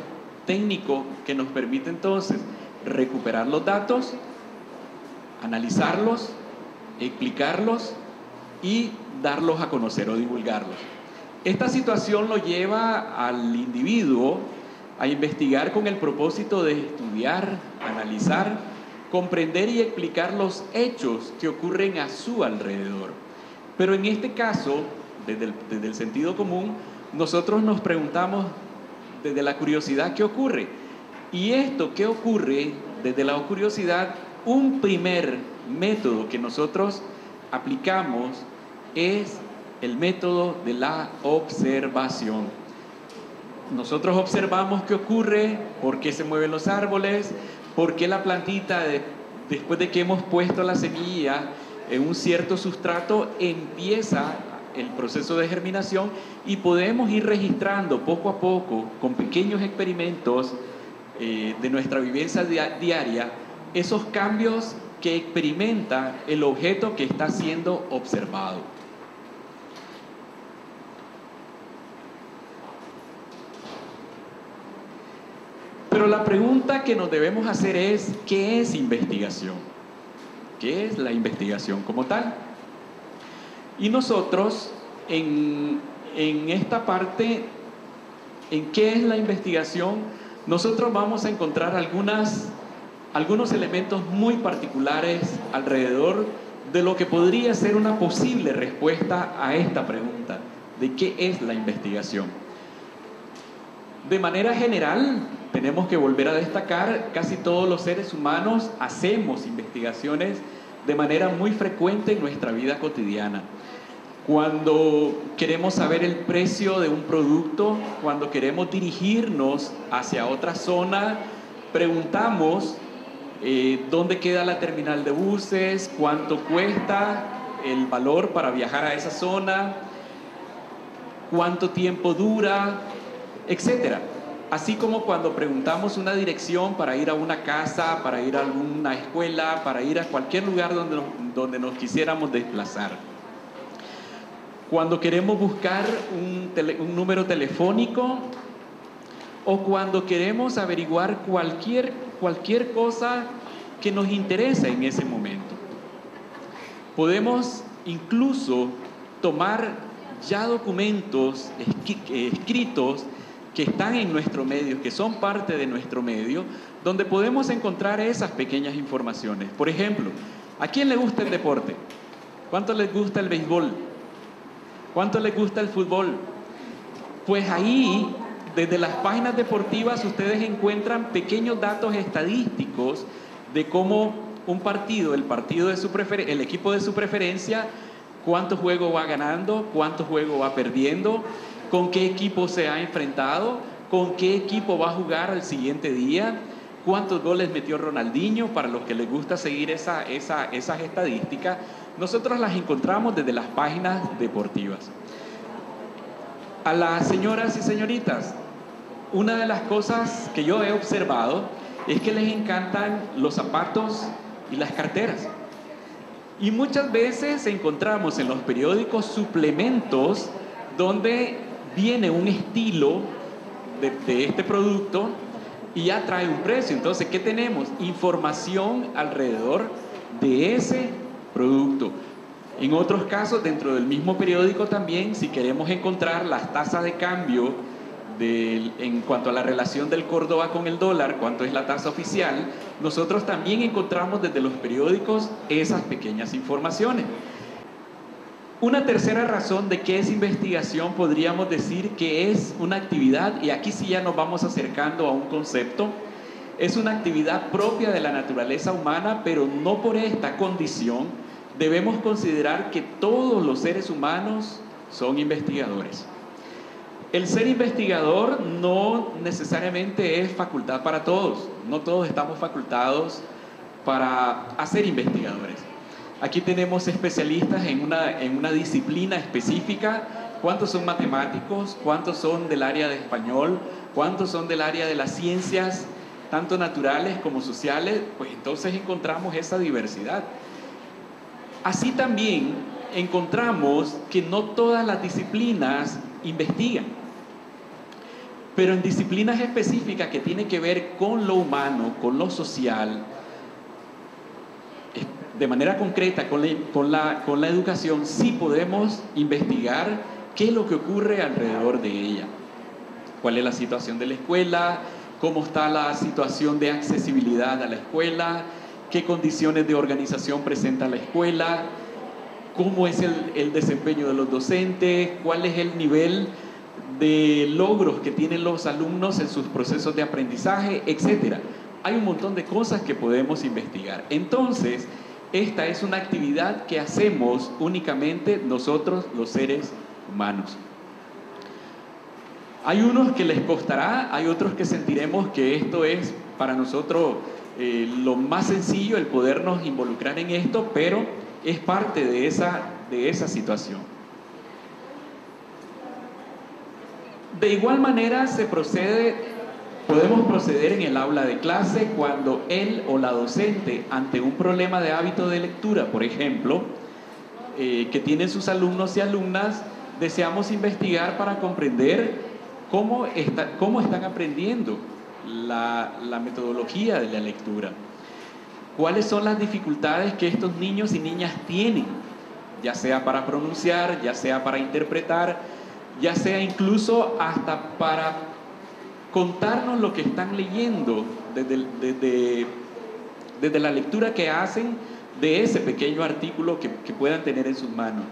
técnico que nos permite entonces recuperar los datos, analizarlos, explicarlos y darlos a conocer o divulgarlos. Esta situación lo lleva al individuo a investigar con el propósito de estudiar, analizar, comprender y explicar los hechos que ocurren a su alrededor. Pero en este caso, desde el, sentido común, nosotros nos preguntamos desde la curiosidad qué ocurre. Y esto qué ocurre desde la curiosidad, un primer método que nosotros aplicamos es el método de la observación. Nosotros observamos qué ocurre, por qué se mueven los árboles, por qué la plantita, después de que hemos puesto la semilla en un cierto sustrato, empieza el proceso de germinación y podemos ir registrando poco a poco, con pequeños experimentos eh, de nuestra vivencia diaria, esos cambios que experimenta el objeto que está siendo observado. Pero la pregunta que nos debemos hacer es, ¿qué es investigación? ¿Qué es la investigación como tal? Y nosotros en, esta parte, en qué es la investigación, nosotros vamos a encontrar algunas, algunos elementos muy particulares alrededor de lo que podría ser una posible respuesta a esta pregunta, de qué es la investigación. De manera general, tenemos que volver a destacar, casi todos los seres humanos hacemos investigaciones de manera muy frecuente en nuestra vida cotidiana. Cuando queremos saber el precio de un producto, cuando queremos dirigirnos hacia otra zona, preguntamos eh, dónde queda la terminal de buses, cuánto cuesta el valor para viajar a esa zona, cuánto tiempo dura, etc. Así como cuando preguntamos una dirección para ir a una casa, para ir a alguna escuela, para ir a cualquier lugar donde donde nos quisiéramos desplazar cuando queremos buscar un, número telefónico o cuando queremos averiguar cualquier, cualquier cosa que nos interesa en ese momento. Podemos incluso tomar ya documentos escritos que están en nuestro medio, que son parte de nuestro medio, donde podemos encontrar esas pequeñas informaciones. Por ejemplo, ¿a quién le gusta el deporte? ¿Cuánto les gusta el béisbol? ¿Cuánto les gusta el fútbol? Pues ahí, desde las páginas deportivas, ustedes encuentran pequeños datos estadísticos de cómo un partido, el partido de su el equipo de su preferencia, cuántos juegos va ganando, cuántos juegos va perdiendo, con qué equipo se ha enfrentado, con qué equipo va a jugar al siguiente día, cuántos goles metió Ronaldinho, para los que les gusta seguir esa, esa, esas estadísticas nosotros las encontramos desde las páginas deportivas. A las señoras y señoritas, una de las cosas que yo he observado es que les encantan los zapatos y las carteras. Y muchas veces encontramos en los periódicos suplementos donde viene un estilo de, este producto y ya trae un precio. Entonces, ¿qué tenemos? Información alrededor de ese producto. En otros casos, dentro del mismo periódico también, si queremos encontrar las tasas de cambio en cuanto a la relación del Córdoba con el dólar, cuánto es la tasa oficial, nosotros también encontramos desde los periódicos esas pequeñas informaciones. Una tercera razón de qué es investigación podríamos decir que es una actividad, y aquí sí ya nos vamos acercando a un concepto, es una actividad propia de la naturaleza humana, pero no por esta condición debemos considerar que todos los seres humanos son investigadores. El ser investigador no necesariamente es facultad para todos, no todos estamos facultados para hacer investigadores. Aquí tenemos especialistas en una, en una disciplina específica, cuántos son matemáticos, cuántos son del área de español, cuántos son del área de las ciencias, tanto naturales como sociales, pues entonces encontramos esa diversidad. Así también encontramos que no todas las disciplinas investigan, pero en disciplinas específicas que tienen que ver con lo humano, con lo social, de manera concreta con la, educación, sí podemos investigar qué es lo que ocurre alrededor de ella. ¿Cuál es la situación de la escuela? ¿Cómo está la situación de accesibilidad a la escuela? ¿Qué condiciones de organización presenta la escuela? ¿Cómo es el, el desempeño de los docentes? ¿Cuál es el nivel de logros que tienen los alumnos en sus procesos de aprendizaje? Etcétera. Hay un montón de cosas que podemos investigar. Entonces, esta es una actividad que hacemos únicamente nosotros los seres humanos. Hay unos que les costará, hay otros que sentiremos que esto es para nosotros eh, lo más sencillo, el podernos involucrar en esto, pero es parte de esa, de esa situación. De igual manera se procede Podemos proceder en el aula de clase cuando él o la docente, ante un problema de hábito de lectura, por ejemplo, eh, que tienen sus alumnos y alumnas, deseamos investigar para comprender cómo, cómo están aprendiendo la, la metodología de la lectura. ¿Cuáles son las dificultades que estos niños y niñas tienen? Ya sea para pronunciar, ya sea para interpretar, ya sea incluso hasta para contarnos lo que están leyendo desde, desde, la lectura que hacen de ese pequeño artículo que, que puedan tener en sus manos.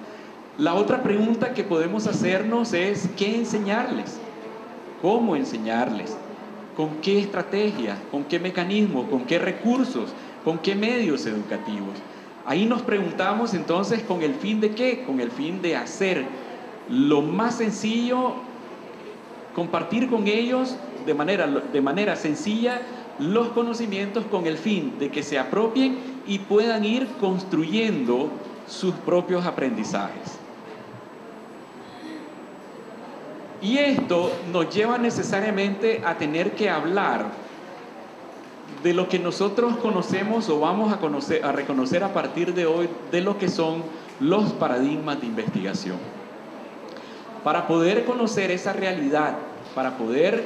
La otra pregunta que podemos hacernos es qué enseñarles, cómo enseñarles, con qué estrategia, con qué mecanismos, con qué recursos, con qué medios educativos. Ahí nos preguntamos entonces con el fin de qué, con el fin de hacer lo más sencillo, compartir con ellos de manera, de manera sencilla los conocimientos con el fin de que se apropien y puedan ir construyendo sus propios aprendizajes. Y esto nos lleva necesariamente a tener que hablar de lo que nosotros conocemos o vamos a, conocer, a reconocer a partir de hoy de lo que son los paradigmas de investigación. Para poder conocer esa realidad, para poder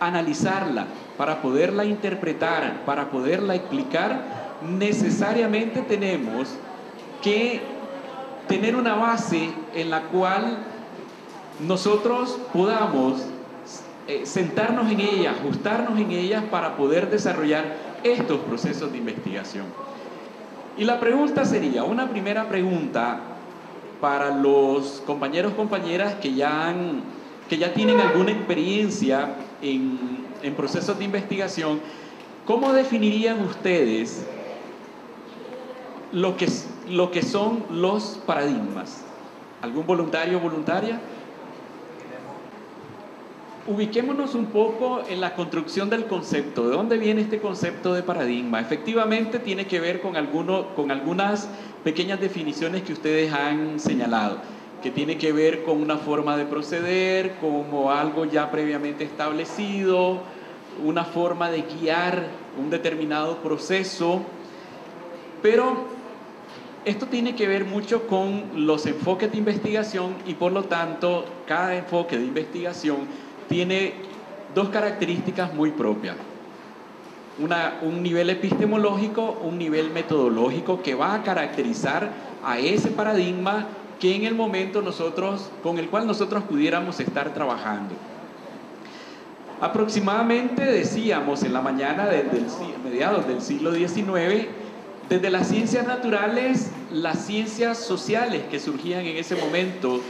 analizarla, para poderla interpretar, para poderla explicar, necesariamente tenemos que tener una base en la cual nosotros podamos eh, sentarnos en ella, ajustarnos en ella para poder desarrollar estos procesos de investigación. Y la pregunta sería, una primera pregunta para los compañeros, compañeras que ya, han, que ya tienen alguna experiencia en, procesos de investigación, ¿cómo definirían ustedes lo que, lo que son los paradigmas? ¿Algún voluntario o voluntaria? Ubiquémonos un poco en la construcción del concepto. ¿De dónde viene este concepto de paradigma? Efectivamente tiene que ver con, alguno, con algunas pequeñas definiciones que ustedes han señalado que tiene que ver con una forma de proceder, como algo ya previamente establecido, una forma de guiar un determinado proceso, pero esto tiene que ver mucho con los enfoques de investigación y por lo tanto cada enfoque de investigación tiene dos características muy propias. Una, un nivel epistemológico, un nivel metodológico que va a caracterizar a ese paradigma que en el momento nosotros, con el cual nosotros pudiéramos estar trabajando. Aproximadamente decíamos en la mañana desde mediados del siglo XIX, desde las ciencias naturales, las ciencias sociales que surgían en ese momento,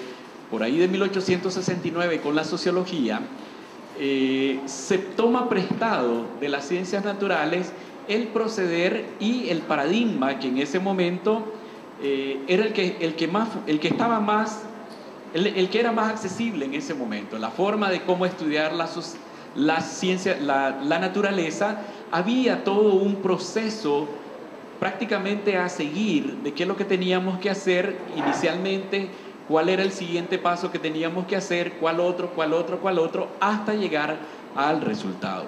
por ahí de 1869 con la sociología, eh, se toma prestado de las ciencias naturales el proceder y el paradigma que en ese momento eh, era el que, el, que más, el que estaba más, el, que era más accesible en ese momento. La forma de cómo estudiar la, la ciencia, la, la naturaleza, había todo un proceso prácticamente a seguir de qué es lo que teníamos que hacer inicialmente, cuál era el siguiente paso que teníamos que hacer, cuál otro, cuál otro, cuál otro, hasta llegar al resultado.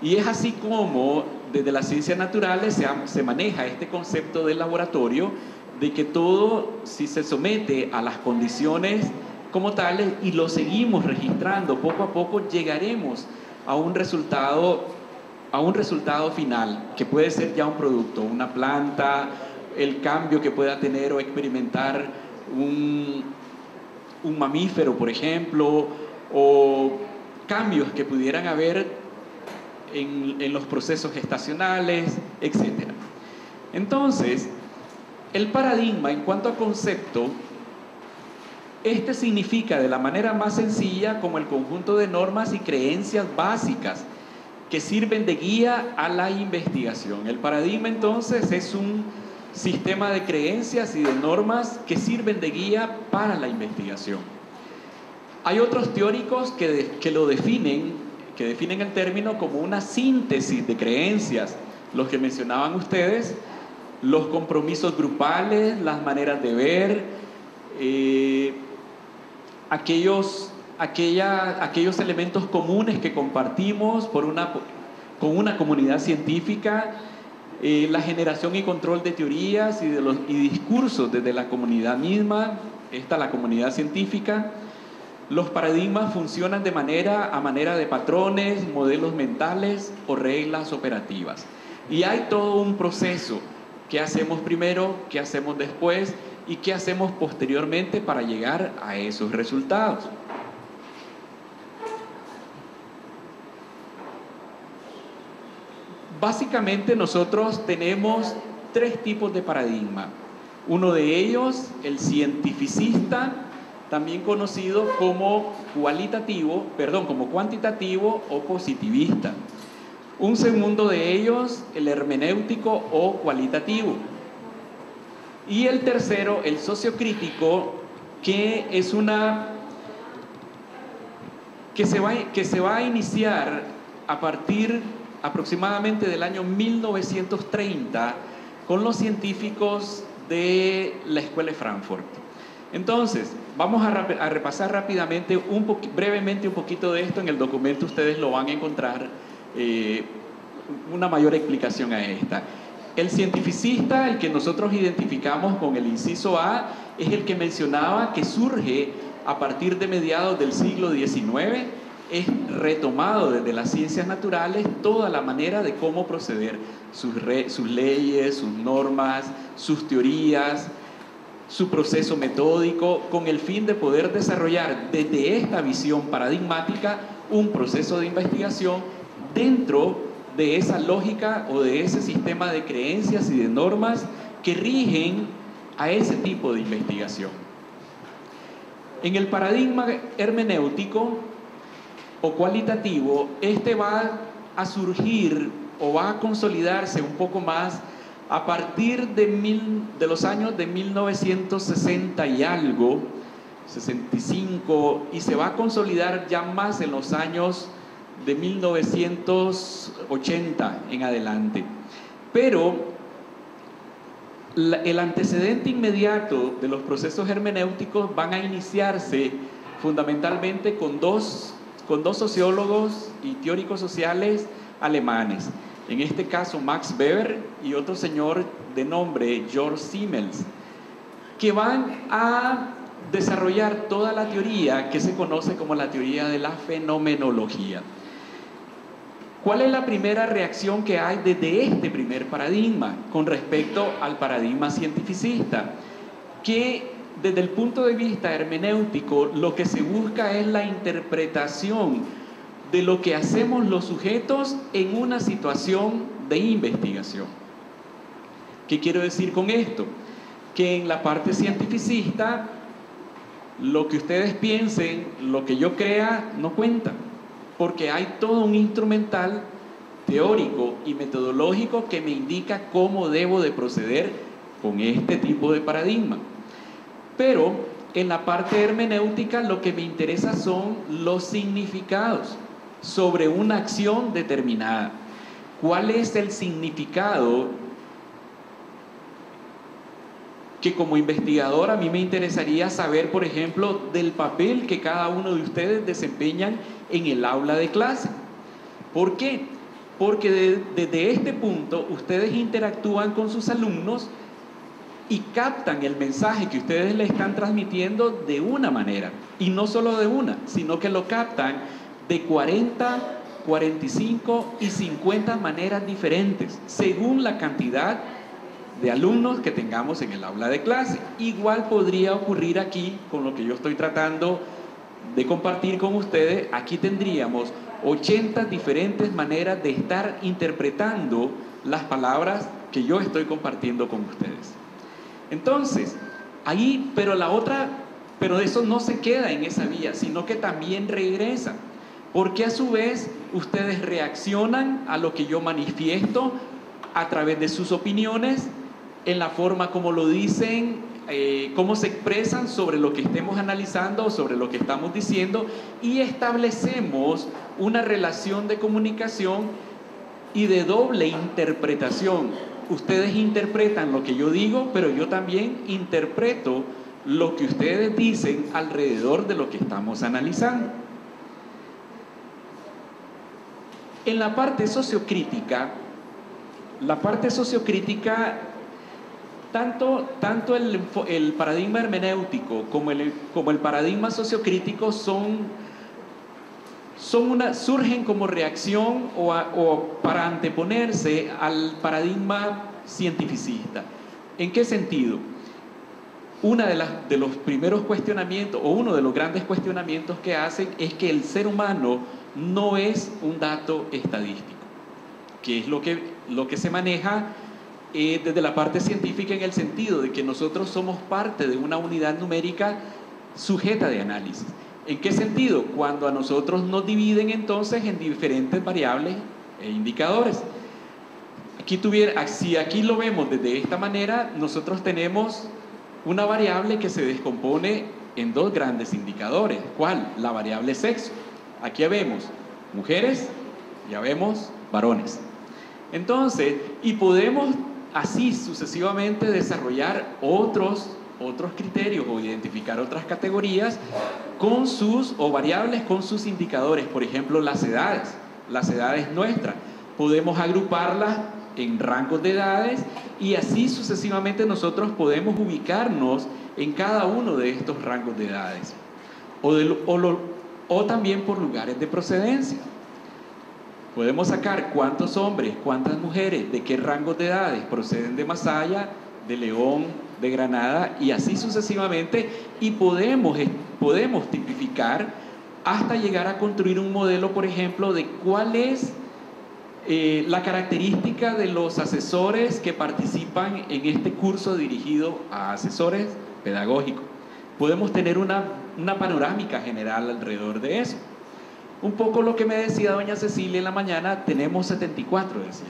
Y es así como desde las ciencias naturales se, maneja este concepto del laboratorio de que todo, si se somete a las condiciones como tales y lo seguimos registrando poco a poco, llegaremos a un resultado, a un resultado final, que puede ser ya un producto, una planta, el cambio que pueda tener o experimentar un, un mamífero, por ejemplo, o cambios que pudieran haber en, los procesos gestacionales, etc. Entonces, el paradigma en cuanto a concepto, este significa de la manera más sencilla como el conjunto de normas y creencias básicas que sirven de guía a la investigación. El paradigma entonces es un sistema de creencias y de normas que sirven de guía para la investigación. Hay otros teóricos que lo definen, que definen el término como una síntesis de creencias, los que mencionaban ustedes, los compromisos grupales, las maneras de ver, eh, aquellos, aquellos elementos comunes que compartimos por una, con una comunidad científica, eh, la generación y control de teorías y, de los, y discursos desde la comunidad misma, esta la comunidad científica. Los paradigmas funcionan de manera a manera de patrones, modelos mentales o reglas operativas. Y hay todo un proceso qué hacemos primero, qué hacemos después y qué hacemos posteriormente para llegar a esos resultados. Básicamente nosotros tenemos tres tipos de paradigma. Uno de ellos, el cientificista, también conocido como cualitativo, perdón, como cuantitativo o positivista. Un segundo de ellos, el hermenéutico o cualitativo. Y el tercero, el sociocrítico, que es una que se va, que se va a iniciar a partir aproximadamente del año 1930 con los científicos de la Escuela de Frankfurt. Entonces, vamos a, repasar rápidamente, brevemente un poquito de esto en el documento, ustedes lo van a encontrar eh, una mayor explicación a esta. El cientificista, el que nosotros identificamos con el inciso A, es el que mencionaba que surge a partir de mediados del siglo XIX, es retomado desde las ciencias naturales toda la manera de cómo proceder, sus leyes, sus normas, sus teorías, su proceso metódico, con el fin de poder desarrollar desde esta visión paradigmática un proceso de investigación dentro de esa lógica o de ese sistema de creencias y de normas que rigen a ese tipo de investigación. En el paradigma hermenéutico o cualitativo, este va a surgir o va a consolidarse un poco más a partir de, mil, los años de 1960 y algo, 65, y se va a consolidar ya más en los años de 1980 en adelante. Pero el antecedente inmediato de los procesos hermenéuticos van a iniciarse fundamentalmente con dos sociólogos y teóricos sociales alemanes. En este caso, Max Weber y otro señor de nombre George Siemens, que van a desarrollar toda la teoría que se conoce como la teoría de la fenomenología. ¿Cuál es la primera reacción que hay desde este primer paradigma con respecto al paradigma cientificista? Que desde el punto de vista hermenéutico lo que se busca es la interpretación de lo que hacemos los sujetos en una situación de investigación. ¿Qué quiero decir con esto? Que en la parte cientificista lo que ustedes piensen, lo que yo crea, no cuenta porque hay todo un instrumental teórico y metodológico que me indica cómo debo de proceder con este tipo de paradigma. Pero en la parte hermenéutica lo que me interesa son los significados sobre una acción determinada. ¿Cuál es el significado que como investigador a mí me interesaría saber, por ejemplo, del papel que cada uno de ustedes desempeñan en el aula de clase. ¿Por qué? porque desde este punto ustedes interactúan con sus alumnos y captan el mensaje que ustedes le están transmitiendo de una manera. Y no solo de una, sino que lo captan de 40, 45 y 50 maneras diferentes, según la cantidad de alumnos que tengamos en el aula de clase. Igual podría ocurrir aquí con lo que yo estoy tratando de compartir con ustedes. Aquí tendríamos 80 diferentes maneras de estar interpretando las palabras que yo estoy compartiendo con ustedes. Entonces, ahí, pero la otra, pero eso no se queda en esa vía, sino que también regresa. Porque a su vez ustedes reaccionan a lo que yo manifiesto a través de sus opiniones, en la forma como lo dicen, eh, cómo se expresan sobre lo que estemos analizando, sobre lo que estamos diciendo, y establecemos una relación de comunicación y de doble interpretación ustedes interpretan lo que yo digo, pero yo también interpreto lo que ustedes dicen alrededor de lo que estamos analizando. En la parte sociocrítica, la parte sociocrítica, tanto, tanto el, paradigma hermenéutico como el, como el paradigma sociocrítico son son una, surgen como reacción o, para anteponerse al paradigma cientificista. ¿En qué sentido? Una de, de los primeros cuestionamientos, o uno de los grandes cuestionamientos que hacen es que el ser humano no es un dato estadístico, que es lo que, lo que se maneja eh, desde la parte científica en el sentido de que nosotros somos parte de una unidad numérica sujeta de análisis. ¿En qué sentido? Cuando a nosotros nos dividen entonces en diferentes variables e indicadores. Aquí tuviera, si aquí lo vemos desde esta manera, nosotros tenemos una variable que se descompone en dos grandes indicadores. ¿Cuál? La variable sexo. Aquí vemos mujeres, ya vemos varones. Entonces, y podemos así sucesivamente desarrollar otros otros criterios o identificar otras categorías con sus o variables con sus indicadores, por ejemplo, las edades, las edades nuestras. Podemos agruparlas en rangos de edades y así sucesivamente nosotros podemos ubicarnos en cada uno de estos rangos de edades. O, o también por lugares de procedencia. Podemos sacar cuántos hombres, cuántas mujeres, de qué rangos de edades proceden de Masaya, de León, de Granada y así sucesivamente y podemos, podemos tipificar hasta llegar a construir un modelo, por ejemplo, de cuál es eh, la característica de los asesores que participan en este curso dirigido a asesores pedagógicos. Podemos tener una, una panorámica general alrededor de eso. Un poco lo que me decía doña Cecilia en la mañana, tenemos 74, decía.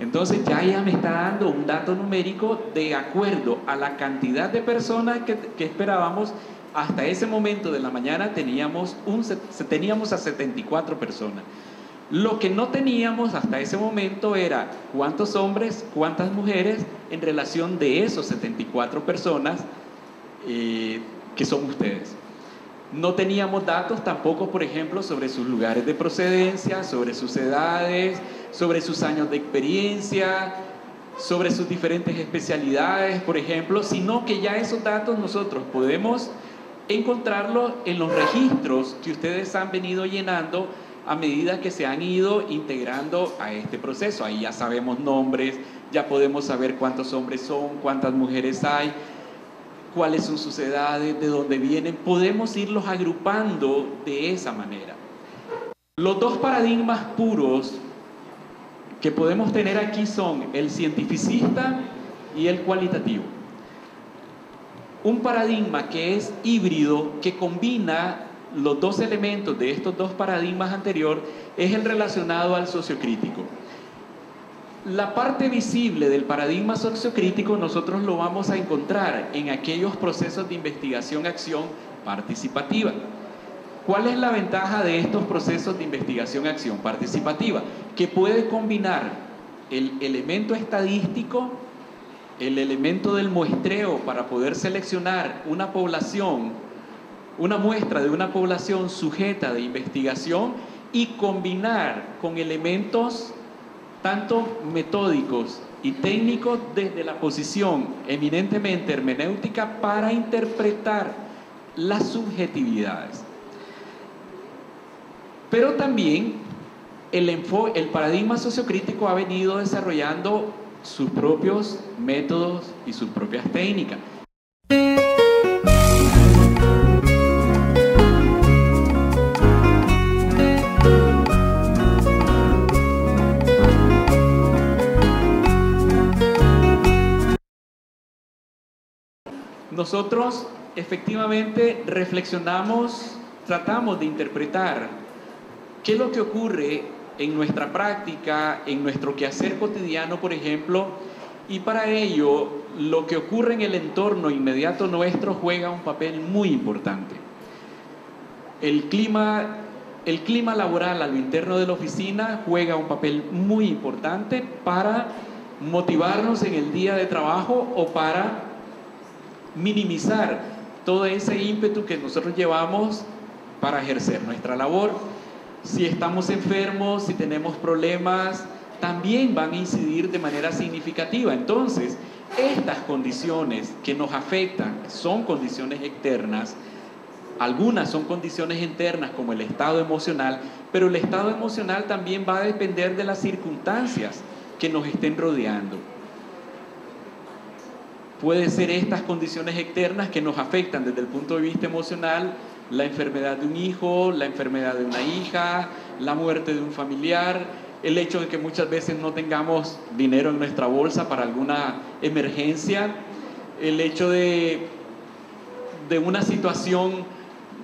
Entonces ya ella me está dando un dato numérico de acuerdo a la cantidad de personas que, esperábamos. Hasta ese momento de la mañana teníamos, un, teníamos a 74 personas. Lo que no teníamos hasta ese momento era cuántos hombres, cuántas mujeres en relación de esos 74 personas que son ustedes. No teníamos datos tampoco, por ejemplo, sobre sus lugares de procedencia, sobre sus edades, sobre sus años de experiencia, sobre sus diferentes especialidades, por ejemplo, sino que ya esos datos nosotros podemos encontrarlos en los registros que ustedes han venido llenando a medida que se han ido integrando a este proceso. Ahí ya sabemos nombres, ya podemos saber cuántos hombres son, cuántas mujeres hay, cuáles son sus edades, de dónde vienen. Podemos irlos agrupando de esa manera. Los dos paradigmas puros que podemos tener aquí son el cientificista y el cualitativo. Un paradigma que es híbrido, que combina los dos elementos de estos dos paradigmas anteriores, es el relacionado al sociocrítico. La parte visible del paradigma sociocrítico nosotros lo vamos a encontrar en aquellos procesos de investigación-acción participativa. ¿Cuál es la ventaja de estos procesos de investigación-acción participativa? Que puede combinar el elemento estadístico, el elemento del muestreo para poder seleccionar una población, una muestra de una población sujeta de investigación y combinar con elementos tanto metódicos y técnicos desde la posición eminentemente hermenéutica para interpretar las subjetividades. Pero también el, el paradigma sociocrítico ha venido desarrollando sus propios métodos y sus propias técnicas. Nosotros efectivamente reflexionamos, tratamos de interpretar qué es lo que ocurre en nuestra práctica, en nuestro quehacer cotidiano, por ejemplo, y para ello lo que ocurre en el entorno inmediato nuestro juega un papel muy importante. El clima, el clima laboral a lo interno de la oficina juega un papel muy importante para motivarnos en el día de trabajo o para minimizar todo ese ímpetu que nosotros llevamos para ejercer nuestra labor. Si estamos enfermos, si tenemos problemas, también van a incidir de manera significativa. Entonces, estas condiciones que nos afectan son condiciones externas, algunas son condiciones internas como el estado emocional, pero el estado emocional también va a depender de las circunstancias que nos estén rodeando. Puede ser estas condiciones externas que nos afectan desde el punto de vista emocional, la enfermedad de un hijo, la enfermedad de una hija, la muerte de un familiar, el hecho de que muchas veces no tengamos dinero en nuestra bolsa para alguna emergencia, el hecho de, de una situación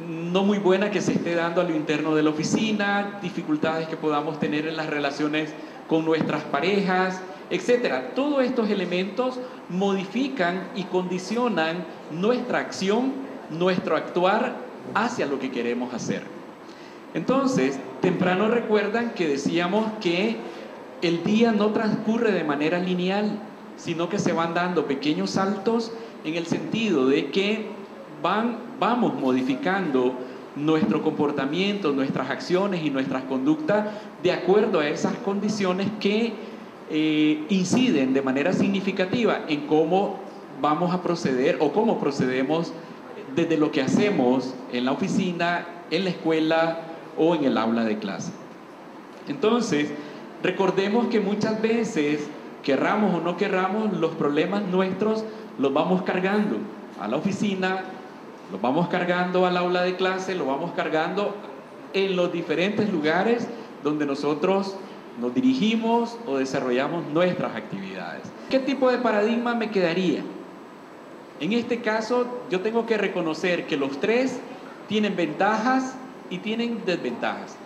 no muy buena que se esté dando a lo interno de la oficina, dificultades que podamos tener en las relaciones con nuestras parejas, etcétera. Todos estos elementos modifican y condicionan nuestra acción, nuestro actuar hacia lo que queremos hacer. Entonces, temprano recuerdan que decíamos que el día no transcurre de manera lineal, sino que se van dando pequeños saltos en el sentido de que van, vamos modificando nuestro comportamiento, nuestras acciones y nuestras conductas de acuerdo a esas condiciones que eh, inciden de manera significativa en cómo vamos a proceder o cómo procedemos desde lo que hacemos en la oficina, en la escuela o en el aula de clase. Entonces, recordemos que muchas veces, querramos o no querramos, los problemas nuestros los vamos cargando a la oficina, los vamos cargando al aula de clase, los vamos cargando en los diferentes lugares donde nosotros nos dirigimos o desarrollamos nuestras actividades. ¿Qué tipo de paradigma me quedaría? En este caso, yo tengo que reconocer que los tres tienen ventajas y tienen desventajas.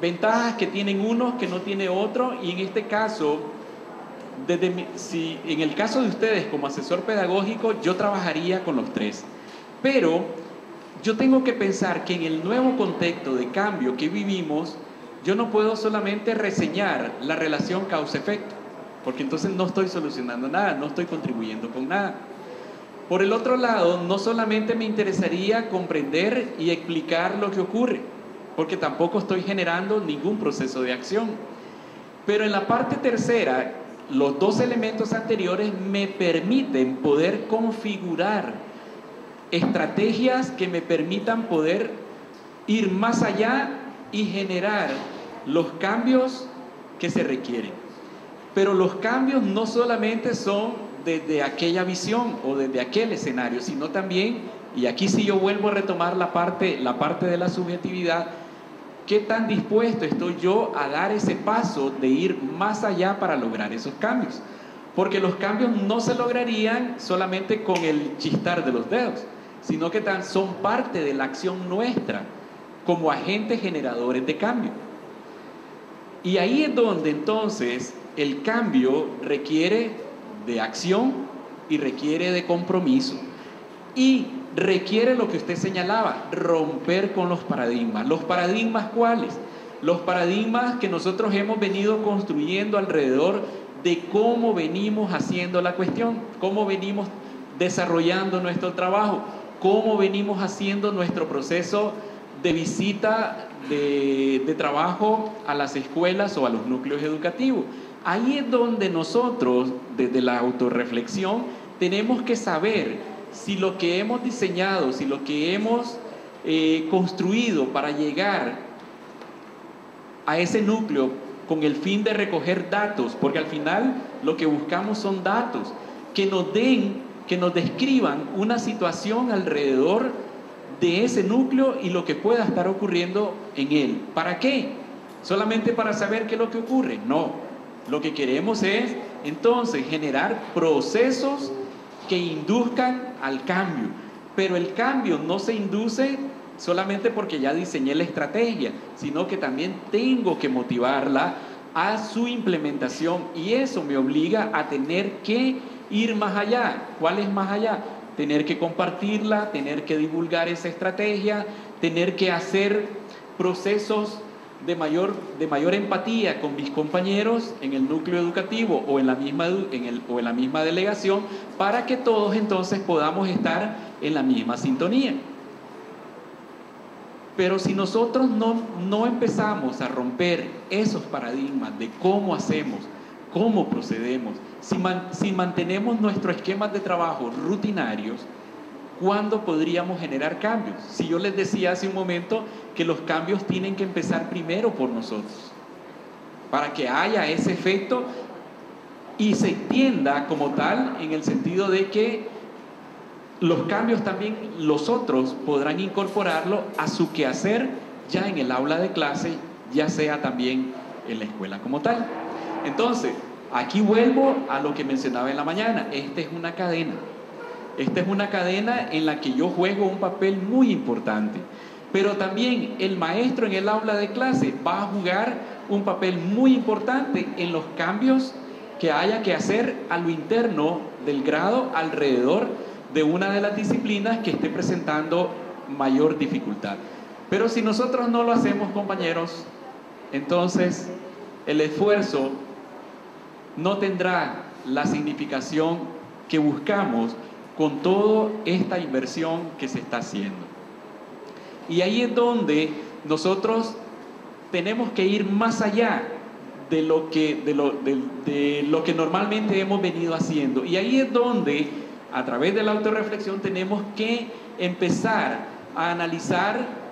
Ventajas que tienen uno, que no tiene otro, y en este caso, si en el caso de ustedes como asesor pedagógico, yo trabajaría con los tres. Pero yo tengo que pensar que en el nuevo contexto de cambio que vivimos, yo no puedo solamente reseñar la relación causa-efecto, porque entonces no estoy solucionando nada, no estoy contribuyendo con nada. Por el otro lado, no solamente me interesaría comprender y explicar lo que ocurre, porque tampoco estoy generando ningún proceso de acción. Pero en la parte tercera, los dos elementos anteriores me permiten poder configurar estrategias que me permitan poder ir más allá y generar los cambios que se requieren. Pero los cambios no solamente son desde aquella visión o desde aquel escenario, sino también, y aquí sí yo vuelvo a retomar la parte, la parte de la subjetividad, ¿qué tan dispuesto estoy yo a dar ese paso de ir más allá para lograr esos cambios? Porque los cambios no se lograrían solamente con el chistar de los dedos, sino que son parte de la acción nuestra como agentes generadores de cambio. Y ahí es donde entonces el cambio requiere de acción y requiere de compromiso. Y requiere lo que usted señalaba, romper con los paradigmas. ¿Los paradigmas cuáles? Los paradigmas que nosotros hemos venido construyendo alrededor de cómo venimos haciendo la cuestión, cómo venimos desarrollando nuestro trabajo, cómo venimos haciendo nuestro proceso de visita de, trabajo a las escuelas o a los núcleos educativos. Ahí es donde nosotros, desde la autorreflexión, tenemos que saber si lo que hemos diseñado, si lo que hemos eh, construido para llegar a ese núcleo con el fin de recoger datos, porque al final lo que buscamos son datos que nos den, que nos describan una situación alrededor de ese núcleo y lo que pueda estar ocurriendo en él. ¿Para qué? ¿Solamente para saber qué es lo que ocurre? No. Lo que queremos es entonces generar procesos que induzcan al cambio. Pero el cambio no se induce solamente porque ya diseñé la estrategia, sino que también tengo que motivarla a su implementación y eso me obliga a tener que ir más allá. ¿Cuál es más allá? Tener que compartirla, tener que divulgar esa estrategia, tener que hacer procesos de mayor, de mayor empatía con mis compañeros en el núcleo educativo o en, la misma, o en la misma delegación para que todos entonces podamos estar en la misma sintonía. Pero si nosotros no, no empezamos a romper esos paradigmas de cómo hacemos, cómo procedemos, si, mantenemos nuestros esquemas de trabajo rutinarios, ¿cuándo podríamos generar cambios? Si yo les decía hace un momento que los cambios tienen que empezar primero por nosotros, para que haya ese efecto y se entienda como tal en el sentido de que los cambios también los otros podrán incorporarlo a su quehacer ya en el aula de clase, ya sea también en la escuela como tal. Entonces, aquí vuelvo a lo que mencionaba en la mañana, esta es una cadena. Esta es una cadena en la que yo juego un papel muy importante. Pero también el maestro en el aula de clase va a jugar un papel muy importante en los cambios que haya que hacer a lo interno del grado alrededor de una de las disciplinas que esté presentando mayor dificultad. Pero si nosotros no lo hacemos, compañeros, entonces el esfuerzo no tendrá la significación que buscamos con toda esta inversión que se está haciendo. Y ahí es donde nosotros tenemos que ir más allá de lo que, normalmente hemos venido haciendo. Y ahí es donde a través de la autorreflexión tenemos que empezar a analizar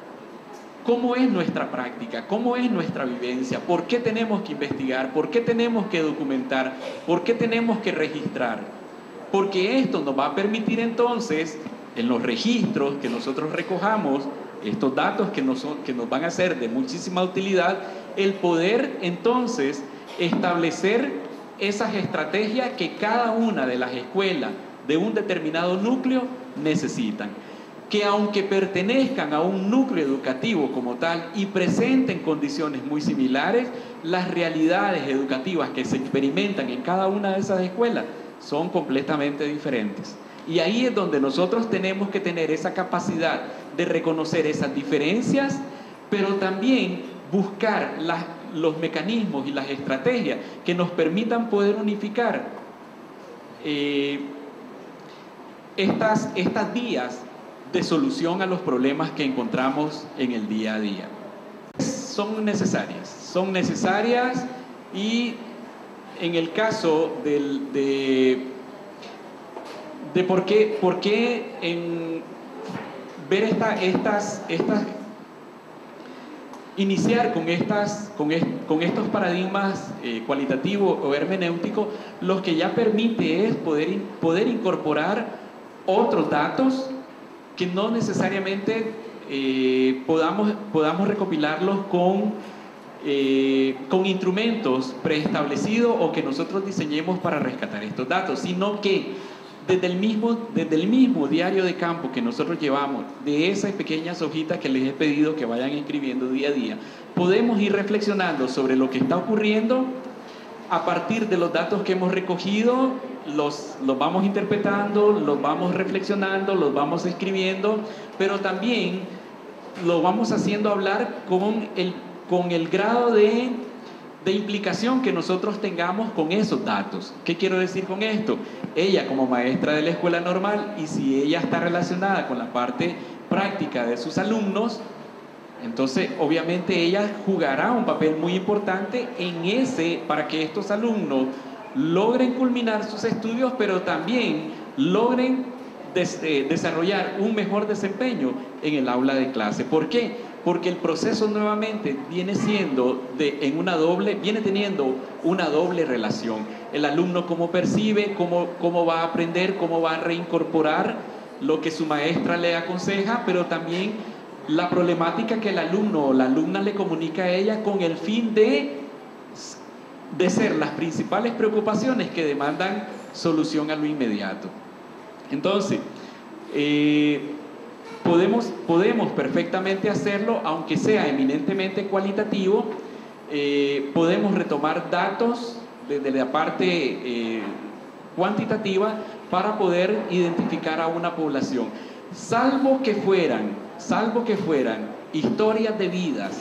cómo es nuestra práctica, cómo es nuestra vivencia, por qué tenemos que investigar, por qué tenemos que documentar, por qué tenemos que registrar. Porque esto nos va a permitir entonces, en los registros que nosotros recojamos, estos datos que nos, que nos van a ser de muchísima utilidad, el poder entonces establecer esas estrategias que cada una de las escuelas de un determinado núcleo necesitan. Que aunque pertenezcan a un núcleo educativo como tal y presenten condiciones muy similares, las realidades educativas que se experimentan en cada una de esas escuelas son completamente diferentes. Y ahí es donde nosotros tenemos que tener esa capacidad de reconocer esas diferencias, pero también buscar los mecanismos y las estrategias que nos permitan poder unificar eh, estas, estas vías de solución a los problemas que encontramos en el día a día. Son necesarias, son necesarias y en el caso de, de por qué, por qué en ver esta, estas, estas, iniciar con, estas, con, con estos paradigmas eh, cualitativos o hermenéuticos, lo que ya permite es poder, poder incorporar otros datos que no necesariamente eh, podamos, podamos recopilarlos con, eh, con instrumentos preestablecidos o que nosotros diseñemos para rescatar estos datos, sino que desde el, mismo, desde el mismo diario de campo que nosotros llevamos, de esas pequeñas hojitas que les he pedido que vayan escribiendo día a día, podemos ir reflexionando sobre lo que está ocurriendo a partir de los datos que hemos recogido los, los vamos interpretando, los vamos reflexionando, los vamos escribiendo, pero también lo vamos haciendo hablar con el, con el grado de, de implicación que nosotros tengamos con esos datos. ¿Qué quiero decir con esto? Ella como maestra de la escuela normal y si ella está relacionada con la parte práctica de sus alumnos, Entonces, obviamente ella jugará un papel muy importante en ese, para que estos alumnos logren culminar sus estudios, pero también logren eh, desarrollar un mejor desempeño en el aula de clase. ¿Por qué? Porque el proceso nuevamente viene siendo de, en una doble, viene teniendo una doble relación. El alumno cómo percibe, cómo, cómo va a aprender, cómo va a reincorporar lo que su maestra le aconseja, pero también la problemática que el alumno o la alumna le comunica a ella con el fin de, de ser las principales preocupaciones que demandan solución a lo inmediato. Entonces, eh, podemos, podemos perfectamente hacerlo, aunque sea eminentemente cualitativo, eh, podemos retomar datos desde la parte eh, cuantitativa para poder identificar a una población. Salvo que fueran, salvo que fueran historias de vidas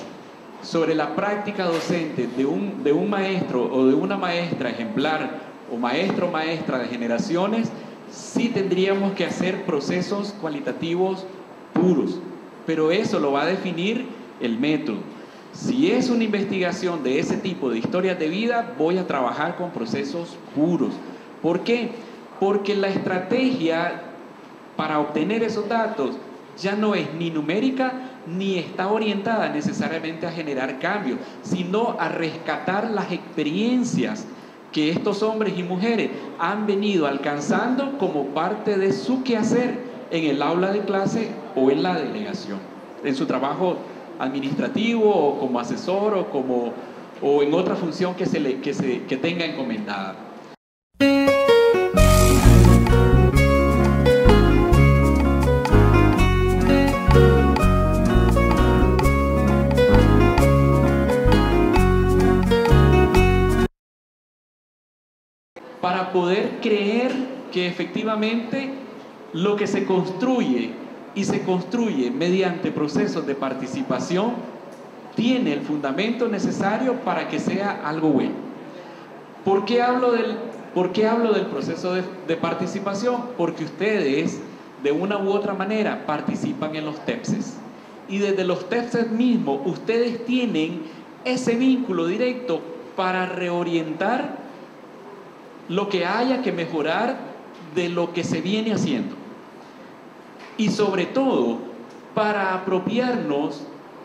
sobre la práctica docente de un, de un maestro o de una maestra ejemplar o maestro o maestra de generaciones, sí tendríamos que hacer procesos cualitativos puros, pero eso lo va a definir el método. Si es una investigación de ese tipo de historias de vida, voy a trabajar con procesos puros. ¿Por qué? Porque la estrategia para obtener esos datos ya no es ni numérica ni está orientada necesariamente a generar cambios, sino a rescatar las experiencias que estos hombres y mujeres han venido alcanzando como parte de su quehacer en el aula de clase o en la delegación, en su trabajo administrativo o como asesor o, como, o en otra función que, se le, que, se, que tenga encomendada. Para poder creer que efectivamente lo que se construye y se construye mediante procesos de participación tiene el fundamento necesario para que sea algo bueno. ¿Por qué hablo del, por qué hablo del proceso de, de participación? Porque ustedes, de una u otra manera, participan en los TEPSES. Y desde los TEPSES mismos, ustedes tienen ese vínculo directo para reorientar lo que haya que mejorar de lo que se viene haciendo. Y sobre todo, para apropiarnos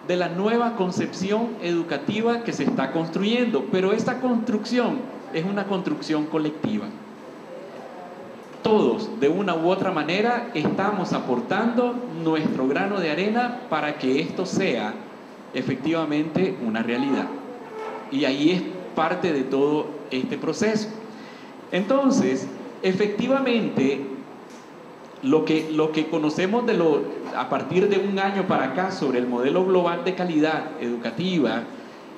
de la nueva concepción educativa que se está construyendo. Pero esta construcción es una construcción colectiva. Todos, de una u otra manera, estamos aportando nuestro grano de arena para que esto sea efectivamente una realidad. Y ahí es parte de todo este proceso. Entonces, efectivamente, lo que, lo que conocemos de lo, a partir de un año para acá sobre el modelo global de calidad educativa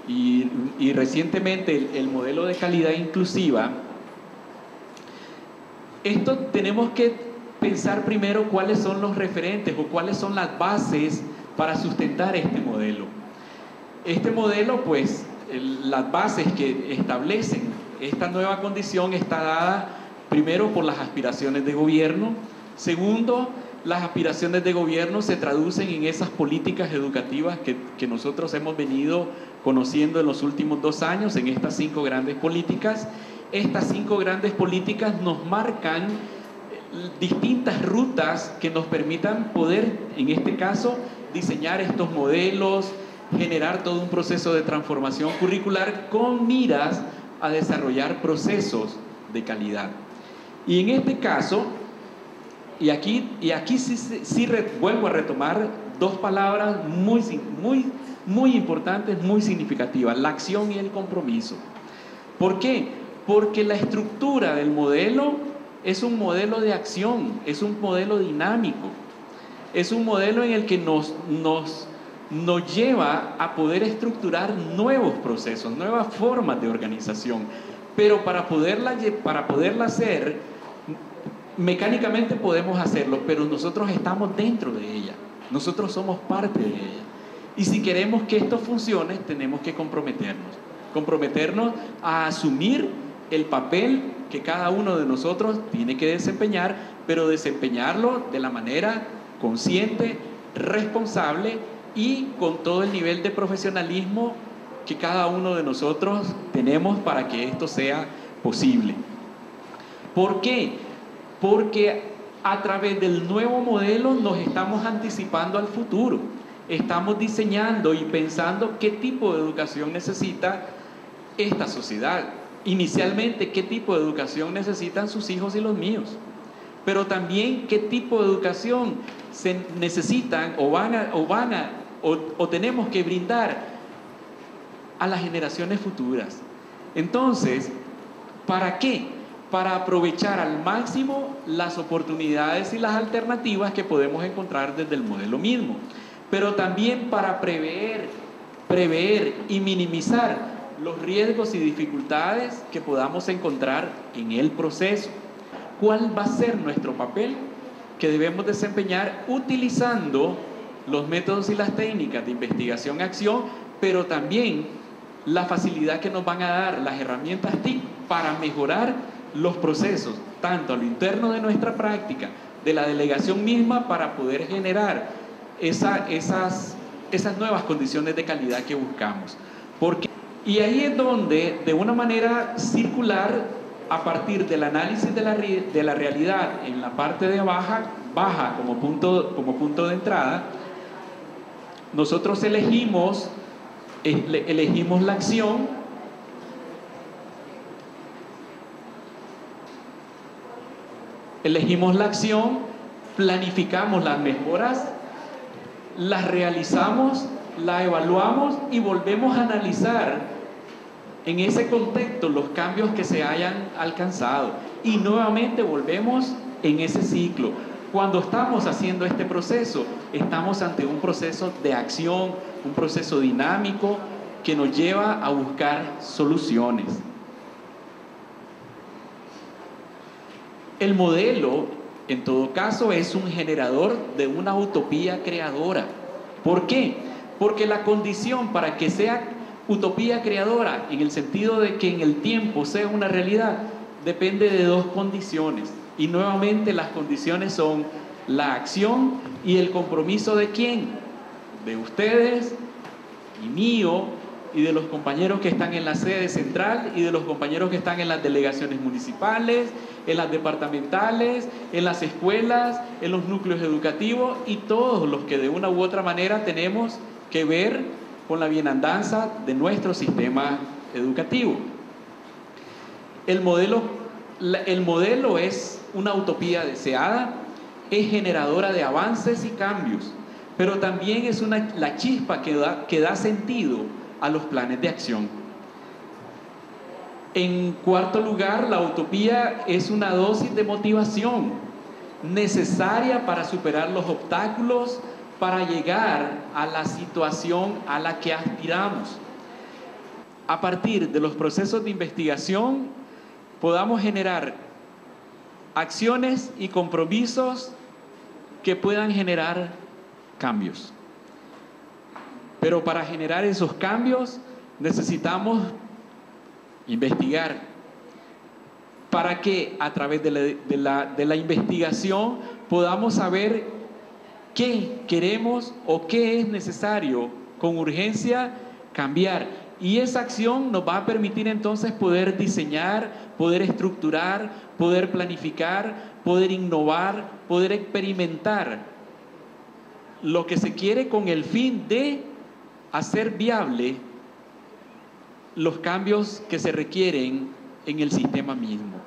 y, recientemente el, el, modelo de calidad inclusiva, esto tenemos que pensar primero cuáles son los referentes o cuáles son las bases para sustentar este modelo. Este modelo, pues, las bases que establecen esta nueva condición está dada primero por las aspiraciones de gobierno, segundo, las aspiraciones de gobierno se traducen en esas políticas educativas que, que, nosotros hemos venido conociendo en los últimos dos años, en estas cinco grandes políticas. Estas cinco grandes políticas nos marcan distintas rutas que nos permitan poder, en este caso, diseñar estos modelos, generar todo un proceso de transformación curricular con miras a desarrollar procesos de calidad. Y en este caso, y aquí, y aquí sí, sí vuelvo a retomar dos palabras muy, muy, muy importantes, muy significativas, la acción y el compromiso. ¿Por qué? Porque la estructura del modelo es un modelo de acción, es un modelo dinámico, es un modelo en el que nos, nos nos lleva a poder estructurar nuevos procesos, nuevas formas de organización. Pero para poderla, para poderla hacer, mecánicamente podemos hacerlo, pero nosotros estamos dentro de ella, nosotros somos parte de ella. Y si queremos que esto funcione, tenemos que comprometernos, comprometernos a asumir el papel que cada uno de nosotros tiene que desempeñar, pero desempeñarlo de la manera consciente, responsable y con todo el nivel de profesionalismo que cada uno de nosotros tenemos para que esto sea posible. ¿Por qué? Porque a través del nuevo modelo nos estamos anticipando al futuro. Estamos diseñando y pensando qué tipo de educación necesita esta sociedad. Inicialmente, qué tipo de educación necesitan sus hijos y los míos. Pero también qué tipo de educación se necesitan o van a, o, van a, o tenemos que brindar a las generaciones futuras. Entonces, ¿para qué? Para aprovechar al máximo las oportunidades y las alternativas que podemos encontrar desde el modelo mismo, pero también para prever, prever y minimizar los riesgos y dificultades que podamos encontrar en el proceso. ¿Cuál va a ser nuestro papel que debemos desempeñar utilizando los métodos y las técnicas de investigación-acción, pero también la facilidad que nos van a dar las herramientas TIC para mejorar los procesos, tanto a lo interno de nuestra práctica, de la delegación misma, para poder generar esa, esas, esas nuevas condiciones de calidad que buscamos. Porque, y ahí es donde, de una manera circular, a partir del análisis de la, de la realidad en la parte de baja, baja como punto, como punto de entrada, nosotros elegimos elegimos la acción, elegimos la acción, planificamos las mejoras, las realizamos, la evaluamos y volvemos a analizar en ese contexto los cambios que se hayan alcanzado. Y nuevamente volvemos en ese ciclo. Cuando estamos haciendo este proceso, estamos ante un proceso de acción, un proceso dinámico que nos lleva a buscar soluciones. El modelo, en todo caso, es un generador de una utopía creadora. ¿Por qué? Porque la condición para que sea utopía creadora, en el sentido de que en el tiempo sea una realidad, depende de dos condiciones. Y nuevamente las condiciones son la acción y el compromiso de quién? De ustedes y mío y de los compañeros que están en la sede central y de los compañeros que están en las delegaciones municipales, en las departamentales, en las escuelas, en los núcleos educativos y todos los que de una u otra manera tenemos que ver con la bienandanza de nuestro sistema educativo. El modelo, el modelo es una utopía deseada, es generadora de avances y cambios, pero también es la chispa que da sentido a los planes de acción. En cuarto lugar, la utopía es una dosis de motivación necesaria para superar los obstáculos, para llegar a la situación a la que aspiramos. A partir de los procesos de investigación, podamos generar acciones y compromisos que puedan generar cambios. Pero para generar esos cambios necesitamos investigar para que a través de la, de la investigación podamos saber qué queremos o qué es necesario con urgencia cambiar. Y esa acción nos va a permitir entonces poder diseñar, poder estructurar, poder planificar, poder innovar, poder experimentar lo que se quiere con el fin de hacer viable los cambios que se requieren en el sistema mismo.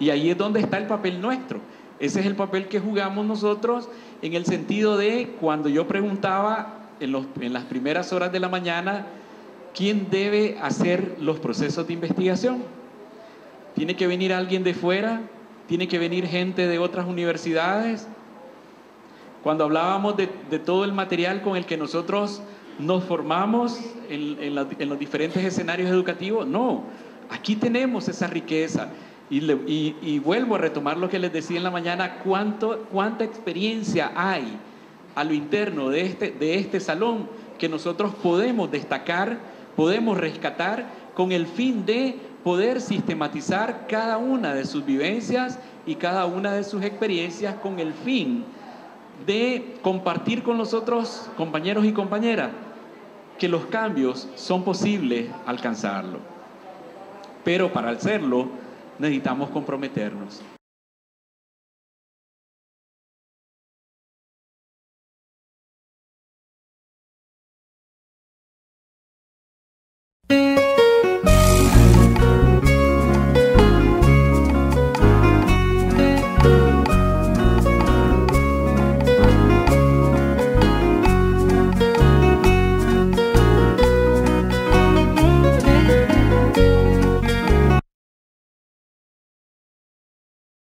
Y ahí es donde está el papel nuestro. Ese es el papel que jugamos nosotros en el sentido de cuando yo preguntaba en, en las primeras horas de la mañana, ¿quién debe hacer los procesos de investigación? ¿Tiene que venir alguien de fuera? ¿Tiene que venir gente de otras universidades? Cuando hablábamos de, de todo el material con el que nosotros nos formamos en, los diferentes escenarios educativos. No, aquí tenemos esa riqueza. Y, vuelvo a retomar lo que les decía en la mañana, cuánto, cuánta experiencia hay a lo interno de este, de este salón que nosotros podemos destacar, podemos rescatar con el fin de poder sistematizar cada una de sus vivencias y cada una de sus experiencias con el fin de compartir con los otros compañeros y compañeras que los cambios son posibles alcanzarlo. Pero para hacerlo necesitamos comprometernos.